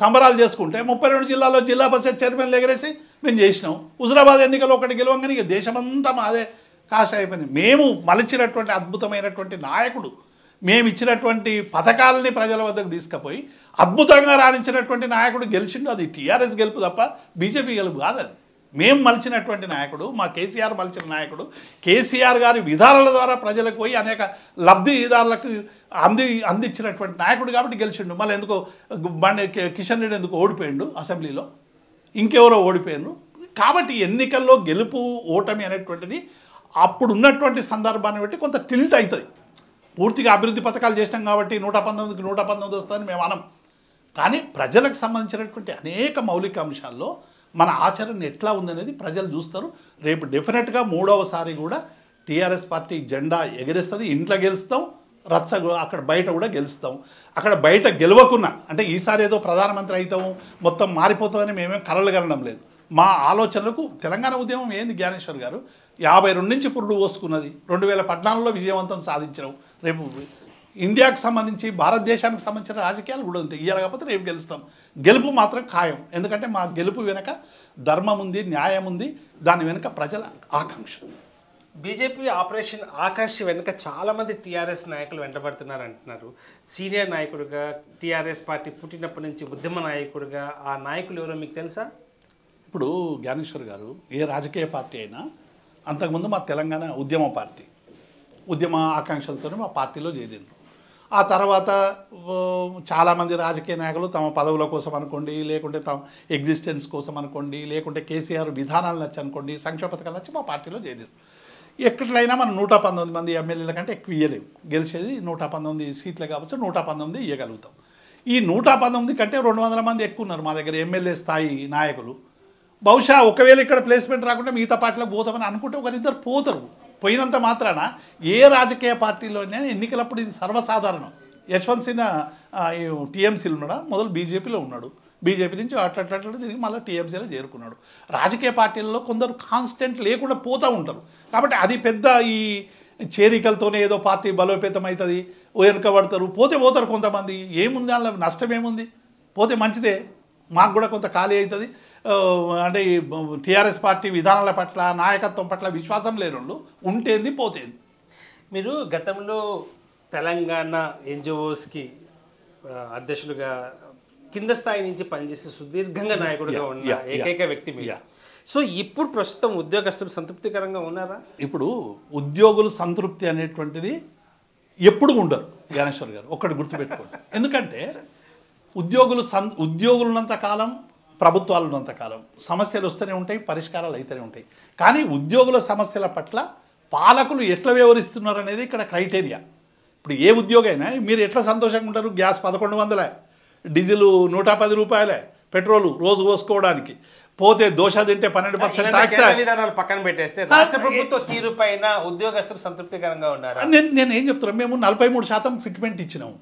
సంబరాలు చేసుకుంటే ముప్పై రెండు జిల్లాల్లో జిల్లా పరిషత్ చైర్మన్లు ఎగరేసి మేము చేసినాం. హుజరాబాద్ ఎన్నికలు ఒకటి గెలవంగానే ఇక దేశమంతా మాదే కాషాయపని. మేము మలిచినటువంటి అద్భుతమైనటువంటి నాయకుడు. మేము ఇచ్చినటువంటి పథకాలని ప్రజల వద్దకు తీసుకుపోయి అద్భుతంగా రాణించినటువంటి నాయకుడు గెలిచిండు. అది టీఆర్ఎస్ గెలుపు తప్ప బీజేపీ గెలుపు కాదు అది. మేము మలిచినటువంటి నాయకుడు మా కేసీఆర్ మలిచిన నాయకుడు కేసీఆర్ గారి విధానాల ద్వారా ప్రజలకు పోయి అనేక లబ్ధిదారులకు అంది అందించినటువంటి నాయకుడు కాబట్టి గెలిచిండు. మళ్ళీ ఎందుకో బండి కిషన్ రెడ్డి ఎందుకు ఓడిపోయిండు అసెంబ్లీలో? ఇంకెవరో ఓడిపోయిండు కాబట్టి ఎన్నికల్లో గెలుపు ఓటమి అనేటువంటిది అప్పుడు ఉన్నటువంటి సందర్భాన్ని బట్టి కొంత టిల్ట్ అవుతుంది. పూర్తిగా అభివృద్ధి పథకాలు చేసినాం కాబట్టి నూట పంతొమ్మిదికి నూట పంతొమ్మిది వస్తుందని మేము అనం. కానీ ప్రజలకు సంబంధించినటువంటి అనేక మౌలిక అంశాల్లో మన ఆచరణ ఎట్లా ఉందనేది ప్రజలు చూస్తారు. రేపు డెఫినెట్గా మూడవసారి కూడా టీఆర్ఎస్ పార్టీ జెండా ఎగరేస్తుంది. ఇంట్లో గెలుస్తాం రచ్చ అక్కడ బయట కూడా గెలుస్తాం. అక్కడ బయట గెలవకున్నా అంటే ఈసారి ఏదో ప్రధానమంత్రి అవుతాము మొత్తం మారిపోతుందని మేమేం కలలు కనడం లేదు. మా ఆలోచనలకు తెలంగాణ ఉద్యమం ఏంది జ్ఞానేశ్వర్ గారు? యాభై రెండు నుంచి పురుడు పోసుకున్నది. రెండు వేల పద్నాలుగులో విజయవంతం సాధించడం. రేపు ఇండియాకు సంబంధించి భారతదేశానికి సంబంధించిన రాజకీయాలు కూడా ఉంటాయి ఇయ్యాలి కాకపోతే రేపు గెలుస్తాం. గెలుపు మాత్రం ఖాయం. ఎందుకంటే మా గెలుపు వెనుక ధర్మం ఉంది న్యాయం ఉంది. దాని వెనుక ప్రజల ఆకాంక్ష. బీజేపీ ఆపరేషన్ ఆకర్ష్ వెనుక చాలా మంది టీఆర్ఎస్ నాయకులు వెంటబడుతున్నారు అంటున్నారు సీనియర్ నాయకుడిగా టీఆర్ఎస్ పార్టీ పుట్టినప్పటి నుంచి ఉద్యమ నాయకుడిగా ఆ నాయకులు ఎవరో మీకు తెలుసా? ఇప్పుడు జ్ఞానేశ్వర్ గారు ఏ రాజకీయ పార్టీ అయినా అంతకుముందు మా తెలంగాణ ఉద్యమ పార్టీ ఉద్యమ ఆకాంక్షలతోనే మా పార్టీలో చేరిండ్రు. ఆ తర్వాత చాలామంది రాజకీయ నాయకులు తమ పదవుల కోసం అనుకోండి లేకుంటే తమ ఎగ్జిస్టెన్స్ కోసం అనుకోండి లేకుంటే కేసీఆర్ విధానాలు నచ్చి అనుకోండి సంక్షేమ పథకాలు నచ్చి మా పార్టీలో చేరారు ఎక్కడైనా మనం నూట పంతొమ్మిది మంది ఎమ్మెల్యేల కంటే ఎక్కువ ఇవ్వలేము గెలిచేది నూట పంతొమ్మిది సీట్లు కావచ్చు నూట పంతొమ్మిది ఇవ్వగలుగుతాం ఈ నూట పంతొమ్మిది కంటే రెండు వందల మంది ఎక్కువ ఉన్నారు మా దగ్గర ఎమ్మెల్యే స్థాయి నాయకులు. బహుశా ఒకవేళ ఇక్కడ ప్లేస్మెంట్ రాకుండా మిగతా పార్టీలో పోతామని అనుకుంటే ఒకరిద్దరు పోతారు. పోయినంత మాత్రాన ఏ రాజకీయ పార్టీలోనే ఎన్నికలప్పుడు ఇది సర్వసాధారణం. యశ్వంత్ సిన్హా టీఎంసీలో ఉన్నాడా? మొదలు బీజేపీలో ఉన్నాడు. బీజేపీ నుంచి అట్లా అట్లా అట్లా తిరిగి మళ్ళీ టీఎంసీలో చేరుకున్నాడు. రాజకీయ పార్టీలలో కొందరు కాన్స్టెంట్ లేకుండా పోతూ ఉంటారు. కాబట్టి అది పెద్ద ఈ చేరికలతోనే ఏదో పార్టీ బలోపేతం అవుతుంది వెనుకబడతారు పోతే పోతారు కొంతమంది. ఏముంది అందులో? నష్టం ఏముంది? పోతే మంచిదే. మాకు కూడా కొంత ఖాళీ అవుతుంది. అంటే టీఆర్ఎస్ పార్టీ విధానాల పట్ల నాయకత్వం పట్ల విశ్వాసం లేని వాళ్ళు ఉంటేంది పోతేంది మీరు గతంలో తెలంగాణ ఎన్జిఓస్కి అధ్యక్షులుగా కింద స్థాయి నుంచి పనిచేసి సుదీర్ఘంగా నాయకుడిగా ఉన్న. ఏకైక వ్యక్తి మీరు Yeah. సో ఇప్పుడు ప్రస్తుతం ఉద్యోగస్తులు సంతృప్తికరంగా ఉన్నారా ఇప్పుడు ఉద్యోగులు సంతృప్తి అనేటువంటిది ఎప్పుడు ఉండరు జ్ఞానేశ్వర్ గారు ఒక్కటి గుర్తుపెట్టుకోండి ఎందుకంటే ఉద్యోగులు సం ఉద్యోగులు ఉన్నంత కాలం ప్రభుత్వాలు ఉన్నంత కాలం సమస్యలు వస్తూనే ఉంటాయి పరిష్కారాలు అయితేనే ఉంటాయి. కానీ ఉద్యోగుల సమస్యల పట్ల పాలకులు ఎట్లా వ్యవహరిస్తున్నారు అనేది ఇక్కడ క్రైటీరియా. ఇప్పుడు ఏ ఉద్యోగైనా మీరు ఎట్లా సంతోషంగా ఉంటారు? గ్యాస్ పదకొండు వందలే డీజిల్ నూట పది రూపాయలే పెట్రోలు రోజు పోసుకోవడానికి. పోతే దోశ తింటే పన్నెండు పర్సెంట్ విధానాలు పక్కన పెట్టేస్తే రాష్ట్ర ప్రభుత్వ తీరు పైన ఉద్యోగస్తులు సంతృప్తికరంగా ఉన్నారా? నేను నేను ఏం చెప్తున్నాను? మేము నలభై మూడు శాతం ఫిట్మెంట్ ఇచ్చినాము.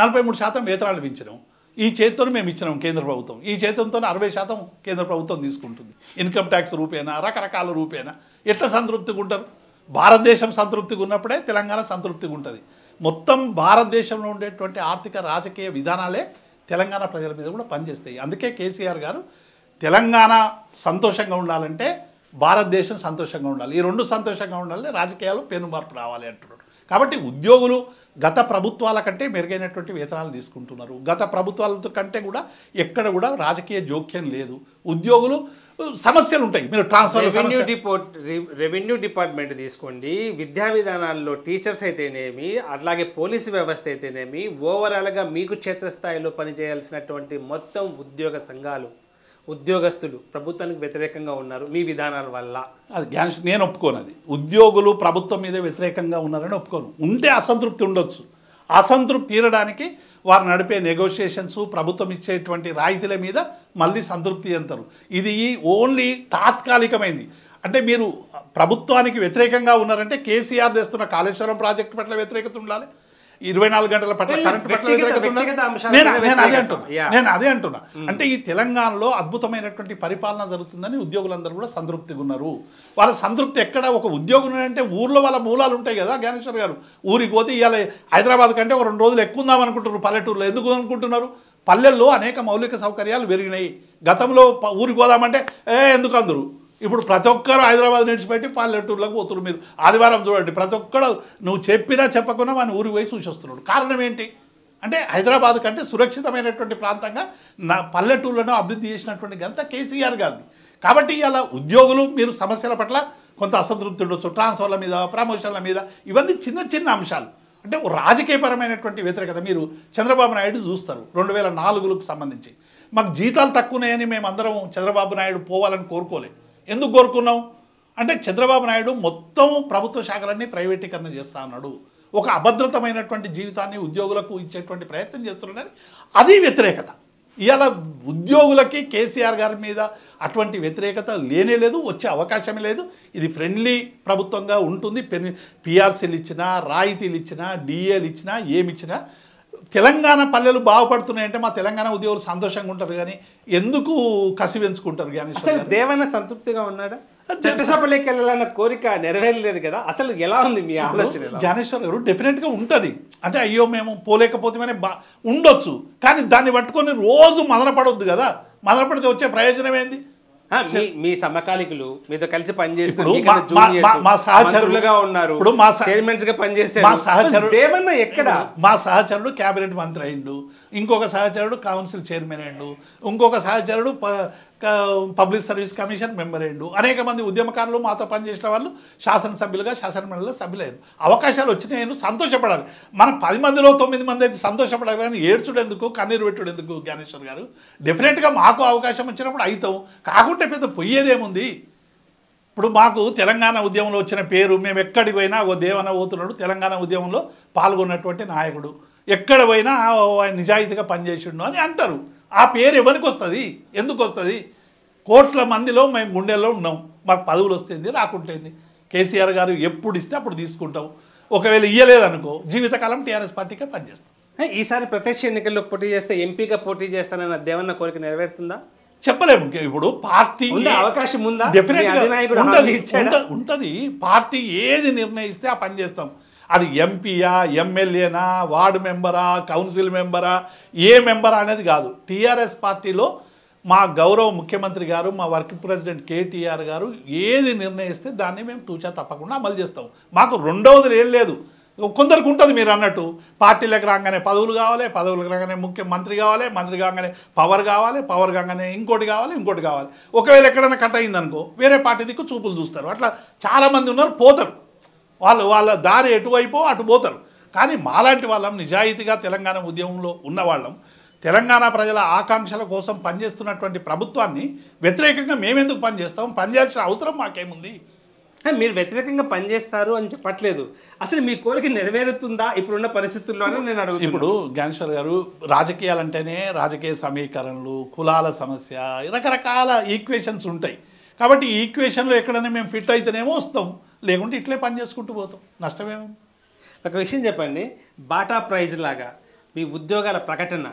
నలభై మూడు శాతం వేతనాలు పెంచినాం ఈ చేతితో మేము ఇచ్చినాం కేంద్ర ప్రభుత్వం. ఈ చేతంతో అరవై శాతం కేంద్ర ప్రభుత్వం తీసుకుంటుంది. ఇన్కమ్ ట్యాక్స్ రూపేనా రకరకాల రూపేనా? ఎట్లా సంతృప్తిగా ఉంటారు? భారతదేశం సంతృప్తిగా ఉన్నప్పుడే తెలంగాణ సంతృప్తిగా ఉంటుంది. మొత్తం భారతదేశంలో ఉండేటువంటి ఆర్థిక రాజకీయ విధానాలే తెలంగాణ ప్రజల మీద కూడా పనిచేస్తాయి. అందుకే కేసీఆర్ గారు తెలంగాణ సంతోషంగా ఉండాలంటే భారతదేశం సంతోషంగా ఉండాలి. ఈ రెండు సంతోషంగా ఉండాలి రాజకీయాలు పెను మార్పు రావాలి అంటున్నాడు. కాబట్టి ఉద్యోగులు గత ప్రభుత్వాల కంటే మెరుగైనటువంటి వేతనాలు తీసుకుంటున్నారు. గత ప్రభుత్వాలతో కంటే కూడా ఎక్కడ కూడా రాజకీయ జోక్యం లేదు. ఉద్యోగులు సమస్యలు ఉంటాయి. మీరు transfer revenue deport revenue department తీసుకోండి. విద్యా విధానాల్లో టీచర్స్ అయితేనేమి అలాగే పోలీసు వ్యవస్థ అయితేనేమి ఓవరాల్గా మీకు క్షేత్రస్థాయిలో పనిచేయాల్సినటువంటి మొత్తం ఉద్యోగ సంఘాలు ఉద్యోగస్తులు ప్రభుత్వానికి వ్యతిరేకంగా ఉన్నారు మీ విధానాల వల్ల. అది జ్ఞాన నేను ఒప్పుకోను అది. ఉద్యోగులు ప్రభుత్వం మీద వ్యతిరేకంగా ఉన్నారని ఒప్పుకోను. ఉంటే అసంతృప్తి ఉండొచ్చు. అసంతృప్తి తీరడానికి వారు నడిపే నెగోషియేషన్స్ ప్రభుత్వం ఇచ్చేటువంటి రాయితీల మీద మళ్ళీ సంతృప్తి చెందుతారు. ఇది ఓన్లీ తాత్కాలికమైంది. అంటే మీరు ప్రభుత్వానికి వ్యతిరేకంగా ఉన్నారంటే కేసీఆర్ తెస్తున్న కాళేశ్వరం ప్రాజెక్టు పట్ల వ్యతిరేకత ఉండాలి. ఇరవై నాలుగు గంటల పట్ల కరెంట్ పట్ల నేను అదే. అంటున్నా. నేను అదే అంటున్నా. అంటే ఈ తెలంగాణలో అద్భుతమైనటువంటి పరిపాలన జరుగుతుందని ఉద్యోగులందరూ కూడా సంతృప్తిగా ఉన్నారు. వాళ్ళ సంతృప్తి ఎక్కడ? ఒక ఉద్యోగం అంటే ఊర్లో వాళ్ళ మూలాలు ఉంటాయి కదా జ్ఞానేశ్వర్ గారు. ఊరికి పోతే ఇవాళ హైదరాబాద్ కంటే ఒక రెండు రోజులు ఎక్కువ ఉందాం అనుకుంటున్నారు. పల్లెటూరులో ఎందుకు అనుకుంటున్నారు? పల్లెల్లో అనేక మౌలిక సౌకర్యాలు పెరిగినాయి. గతంలో ఊరికి పోదామంటే ఏ ఎందుకు అందరు? ఇప్పుడు ప్రతి ఒక్కరు హైదరాబాద్ నిడిచిపెట్టి పల్లెటూర్లకు పోతున్నారు మీరు. ఆదివారం చూడండి ప్రతి ఒక్కడు నువ్వు చెప్పినా చెప్పకుండా మన ఊరికి పోయి చూసి వస్తున్నాడు కారణం ఏంటి? అంటే హైదరాబాద్ కంటే సురక్షితమైనటువంటి ప్రాంతంగా నా పల్లెటూళ్ళను అభివృద్ధి చేసినటువంటి గంత కేసీఆర్ గారిది. కాబట్టి ఇలా ఉద్యోగులు మీరు సమస్యల పట్ల కొంత అసంతృప్తి ఉండొచ్చు. ట్రాన్స్ఫర్ల మీద ప్రమోషన్ల మీద ఇవన్నీ చిన్న చిన్న అంశాలు. అంటే ఓ రాజకీయపరమైనటువంటి వ్యతిరేకత మీరు చంద్రబాబు నాయుడు చూస్తారు రెండు వేల నాలుగులకు సంబంధించి. మాకు జీతాలు తక్కువనాయని మేము అందరం చంద్రబాబు నాయుడు పోవాలని కోరుకోలేదు. ఎందుకు కోరుకున్నాం అంటే చంద్రబాబు నాయుడు మొత్తం ప్రభుత్వ శాఖలన్నీ ప్రైవేటీకరణ చేస్తా అన్నాడు. ఒక అభద్రతమైనటువంటి జీవితాన్ని ఉద్యోగులకు ఇచ్చేటువంటి ప్రయత్నం చేస్తున్నాడని అది వ్యతిరేకత. ఇవాళ ఉద్యోగులకి కేసీఆర్ గారి మీద అటువంటి వ్యతిరేకత లేనే లేదు వచ్చే అవకాశమే లేదు. ఇది ఫ్రెండ్లీ ప్రభుత్వంగా ఉంటుంది. పెన్ పిఆర్సీలు ఇచ్చినా రాయితీలు ఇచ్చినా డిఏలు ఇచ్చినా ఏమి ఇచ్చినా తెలంగాణ పల్లెలు బాగుపడుతున్నాయంటే మా తెలంగాణ ఉద్యోగులు సంతోషంగా ఉంటారు కానీ ఎందుకు కసి పెంచుకుంటారు జ్ఞానేశ్వర్ అసలు? దేవన్న సంతృప్తిగా ఉన్నాడా? చట్టసభలోకి వెళ్ళాలన్న కోరిక నెరవేరలేదు కదా? అసలు ఎలా ఉంది మీ ఆలోచన? జ్ఞానేశ్వర్ గారు డెఫినెట్గా ఉంటుంది. అంటే అయ్యో మేము పోలేకపోతేమనే బా ఉండొచ్చు. కానీ దాన్ని పట్టుకొని రోజు మదనపడొద్దు కదా? మదనపడితే వచ్చే ప్రయోజనం ఏంది? మీ మీ సమకాలికులు మీతో కలిసి మీకన్నా మా- మా- juniors, మా- మా సహచరులు- మంత్రులుగా ఉన్నారు. ఇప్పుడు మా చైర్మన్స్గా మా సహచరుడు ఎక్కడ? మా సహచరుడు క్యాబినెట్ మంత్రి అయిండు. ఇంకొక సహచరుడు కౌన్సిల్ చైర్మన్ అయిండు. ఇంకొక సహచరుడు పబ్లిక్ సర్వీస్ కమిషన్ మెంబర్ అయ్యిండు. అనేక మంది ఉద్యమకారులు మాతో పనిచేసిన వాళ్ళు శాసనసభ్యులుగా శాసనమండలిలో సభ్యులయ్యారు అవకాశాలు వచ్చినాయను సంతోషపడాలి. మనం పది మందిలో తొమ్మిది మంది అయితే సంతోషపడాలి కానీ ఏడ్చుడెందుకు కన్నీరు పెట్టుడెందుకు జ్ఞానేశ్వర్ గారు? డెఫినెట్గా మాకు అవకాశం వచ్చినప్పుడు అవుతాం కాకుంటే పెద్ద పొయ్యేదేముంది? ఇప్పుడు మాకు తెలంగాణ ఉద్యమంలో వచ్చిన పేరు మేము ఎక్కడికి పోయినా ఓ దేవన పోతున్నాడు తెలంగాణ ఉద్యమంలో పాల్గొన్నటువంటి నాయకుడు. ఎక్కడ పోయినా ఆయన నిజాయితీగా పనిచేసిండు అని అంటారు. ఆ పేరు ఎవరికి వస్తుంది? ఎందుకు వస్తుంది? కోట్ల మందిలో మేము గుండెల్లో ఉన్నాం. మాకు పదవులు వస్తుంది రాకుంటేంది. కేసీఆర్ గారు ఎప్పుడు ఇస్తే అప్పుడు తీసుకుంటాం. ఒకవేళ ఇయ్యలేదనుకో జీవితకాలం టీఆర్ఎస్ పార్టీకే పనిచేస్తాం ఈసారి ప్రత్యక్ష ఎన్నికల్లో పోటీ చేస్తే ఎంపీగా పోటీ చేస్తానన్న దేవన్న కోరిక నెరవేరుతుందా? చెప్పలేము. ఇప్పుడు పార్టీ అవకాశం ఉందా? ఉంటది. పార్టీ ఏది నిర్ణయిస్తే ఆ పని చేస్తాం. అది ఎంపీయా ఎమ్మెల్యేనా వార్డు మెంబరా కౌన్సిల్ మెంబరా ఏ మెంబరా అనేది కాదు. టీఆర్ఎస్ పార్టీలో మా గౌరవ ముఖ్యమంత్రి గారు మా వర్కింగ్ ప్రెసిడెంట్ కేటీఆర్ గారు ఏది నిర్ణయిస్తే దాన్ని మేము తూచా తప్పకుండా అమలు చేస్తాం. మాకు రెండవది ఏం లేదు. కొందరికి ఉంటుంది మీరు అన్నట్టు. పార్టీలకు రాగానే పదవులు కావాలి పదవులకు రాగానే ముఖ్యమంత్రి కావాలి మంత్రి కాగానే పవర్ కావాలి పవర్ కాగానే ఇంకోటి కావాలి ఇంకోటి కావాలి. ఒకవేళ ఎక్కడైనా కట్ అయిందనుకో వేరే పార్టీ దిక్కు చూపులు చూస్తారు. అట్లా చాలామంది ఉన్నారు పోతారు. వాళ్ళు వాళ్ళ దారి ఎటువైపో అటు పోతారు. కానీ మాలాంటి వాళ్ళం నిజాయితీగా తెలంగాణ ఉద్యమంలో ఉన్నవాళ్ళం తెలంగాణ ప్రజల ఆకాంక్షల కోసం పనిచేస్తున్నటువంటి ప్రభుత్వాన్ని వ్యతిరేకంగా మేమెందుకు పనిచేస్తాం? పనిచేయాల్సిన అవసరం మాకేముంది? మీరు వ్యతిరేకంగా పనిచేస్తారు అని చెప్పట్లేదు. అసలు మీ కోరిక నెరవేరుతుందా ఇప్పుడున్న పరిస్థితుల్లోనే నేను అడుగుతున్నాను. ఇప్పుడు జ్ఞానేశ్వర్ గారు రాజకీయాలంటేనే రాజకీయ సమీకరణలు కులాల సమస్య రకరకాల ఈక్వేషన్స్ ఉంటాయి. కాబట్టి ఈ ఈక్వేషన్లో ఎక్కడైనా మేము ఫిట్ అయితేనేమో వస్తాం. లేకుంటే ఇట్లే పని చేసుకుంటూ పోతాం. నష్టమేముంది ఒక విషయం చెప్పండి. బాటా ప్రైజ్ లాగా మీ ఉద్యోగాల ప్రకటన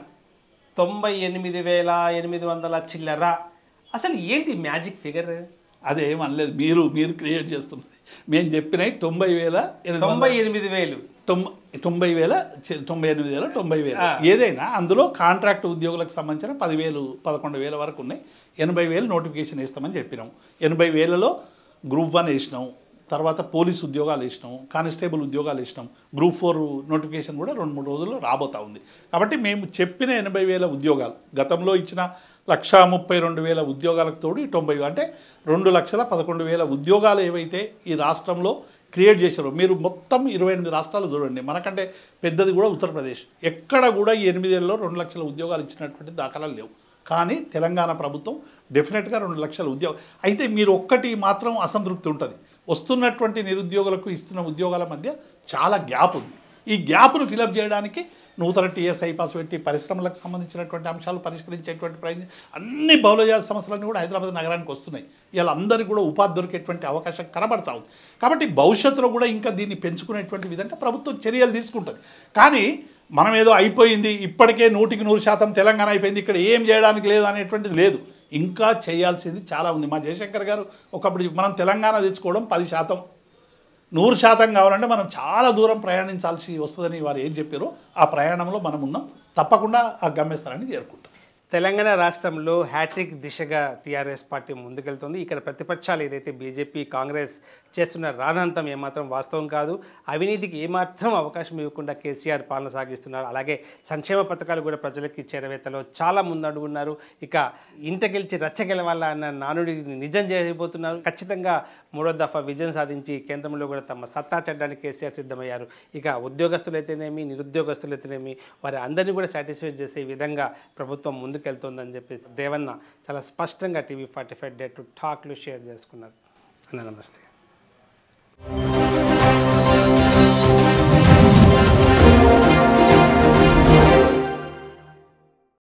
తొంభై ఎనిమిది వేల ఎనిమిది వందల చిల్లర. అసలు ఏంటి మ్యాజిక్ ఫిగర్? అదే ఏం అనలేదు. మీరు మీరు క్రియేట్ చేస్తున్నది. మేము చెప్పినవి తొంభై వేల తొంభై ఎనిమిది వేలు. తొంభై తొంభై వేల తొంభై ఎనిమిది వేల తొంభై వేల. ఏదైనా అందులో కాంట్రాక్ట్ ఉద్యోగులకు సంబంధించిన పదివేలు పదకొండు వేల వరకు ఉన్నాయి. ఎనభై వేలు నోటిఫికేషన్ వేస్తామని చెప్పినాం. ఎనభై వేలలో గ్రూప్ వన్ వేసినాం. తర్వాత పోలీస్ ఉద్యోగాలు ఇష్టం కానిస్టేబుల్ ఉద్యోగాలు ఇష్టం గ్రూప్ ఫోర్ నోటిఫికేషన్ కూడా రెండు మూడు రోజుల్లో రాబోతా ఉంది. కాబట్టి మేము చెప్పిన ఎనభై వేల ఉద్యోగాలు గతంలో ఇచ్చిన లక్షా ముప్పై రెండు వేల ఉద్యోగాలకు తోడు తొంభై అంటే రెండు లక్షల పదకొండు వేల ఉద్యోగాలు ఏవైతే ఈ రాష్ట్రంలో క్రియేట్ చేశారు మీరు మొత్తం ఇరవై ఎనిమిది రాష్ట్రాలు చూడండి. మనకంటే పెద్దది కూడా ఉత్తరప్రదేశ్. ఎక్కడ కూడా ఈ ఎనిమిదేళ్ళలో రెండు లక్షల ఉద్యోగాలు ఇచ్చినటువంటి దాఖలాలు లేవు. కానీ తెలంగాణ ప్రభుత్వం డెఫినెట్గా రెండు లక్షల ఉద్యోగం అయితే మీరు ఒక్కటి మాత్రం అసంతృప్తి ఉంటుంది. వస్తున్నటువంటి నిరుద్యోగులకు ఇస్తున్న ఉద్యోగాల మధ్య చాలా గ్యాప్ ఉంది. ఈ గ్యాప్ను ఫిలప్ చేయడానికి నూతన టీఎస్ఐ పాస్ పెట్టి పరిశ్రమలకు సంబంధించినటువంటి అంశాలు పరిష్కరించేటువంటి ప్రయత్నం అన్ని బహుళజాతి సమస్యలన్నీ కూడా హైదరాబాద్ నగరానికి వస్తున్నాయి. వీళ్ళందరికీ కూడా ఉపాధి దొరికేటువంటి అవకాశం కనబడతా ఉంది. కాబట్టి భవిష్యత్తులో కూడా ఇంకా దీన్ని పెంచుకునేటువంటి విధంగా ప్రభుత్వం చర్యలు తీసుకుంటుంది. కానీ మనం ఏదో అయిపోయింది ఇప్పటికే నూటికి నూరు శాతం తెలంగాణ అయిపోయింది ఇక్కడ ఏం చేయడానికి లేదు అనేటువంటిది లేదు. ఇంకా చేయాల్సింది చాలా ఉంది. మా జయశంకర్ గారు ఒకప్పుడు మనం తెలంగాణ తెచ్చుకోవడం పది శాతం. నూరు శాతం కావాలంటే మనం చాలా దూరం ప్రయాణించాల్సి వస్తుందని వారు ఏం చెప్పారో ఆ ప్రయాణంలో మనం ఉన్నాం. తప్పకుండా ఆ గమ్యస్థానాన్ని చేరుకుంటాం. తెలంగాణ రాష్ట్రంలో హ్యాట్రిక్ దిశగా టీఆర్ఎస్ పార్టీ ముందుకెళ్తుంది. ఇక్కడ ప్రతిపక్షాలు ఏదైతే బీజేపీ కాంగ్రెస్ చేస్తున్న రాదంతం ఏమాత్రం వాస్తవం కాదు. అవినీతికి ఏమాత్రం అవకాశం ఇవ్వకుండా కేసీఆర్ పాలన సాగిస్తున్నారు. అలాగే సంక్షేమ పథకాలు కూడా ప్రజలకి చేరవేతలో చాలా ముందడుగున్నారు. ఇక ఇంట గెలిచి రచ్చ గెలవాల అన్న నానుడిని నిజం చేయబోతున్నారు. ఖచ్చితంగా మూడో దఫా విజయం సాధించి కేంద్రంలో కూడా తమ సత్తా చెడ్డానికి కేసీఆర్ సిద్ధమయ్యారు. ఇక ఉద్యోగస్తులైతేనేమి నిరుద్యోగస్తులైతేనేమి వారి అందరినీ కూడా సాటిస్ఫై చేసే విధంగా ప్రభుత్వం ముందుకెళ్తోందని చెప్పేసి దేవన్న చాలా స్పష్టంగా TV forty five day to టాక్లు share చేసుకున్నారు. అన్న నమస్తే. Música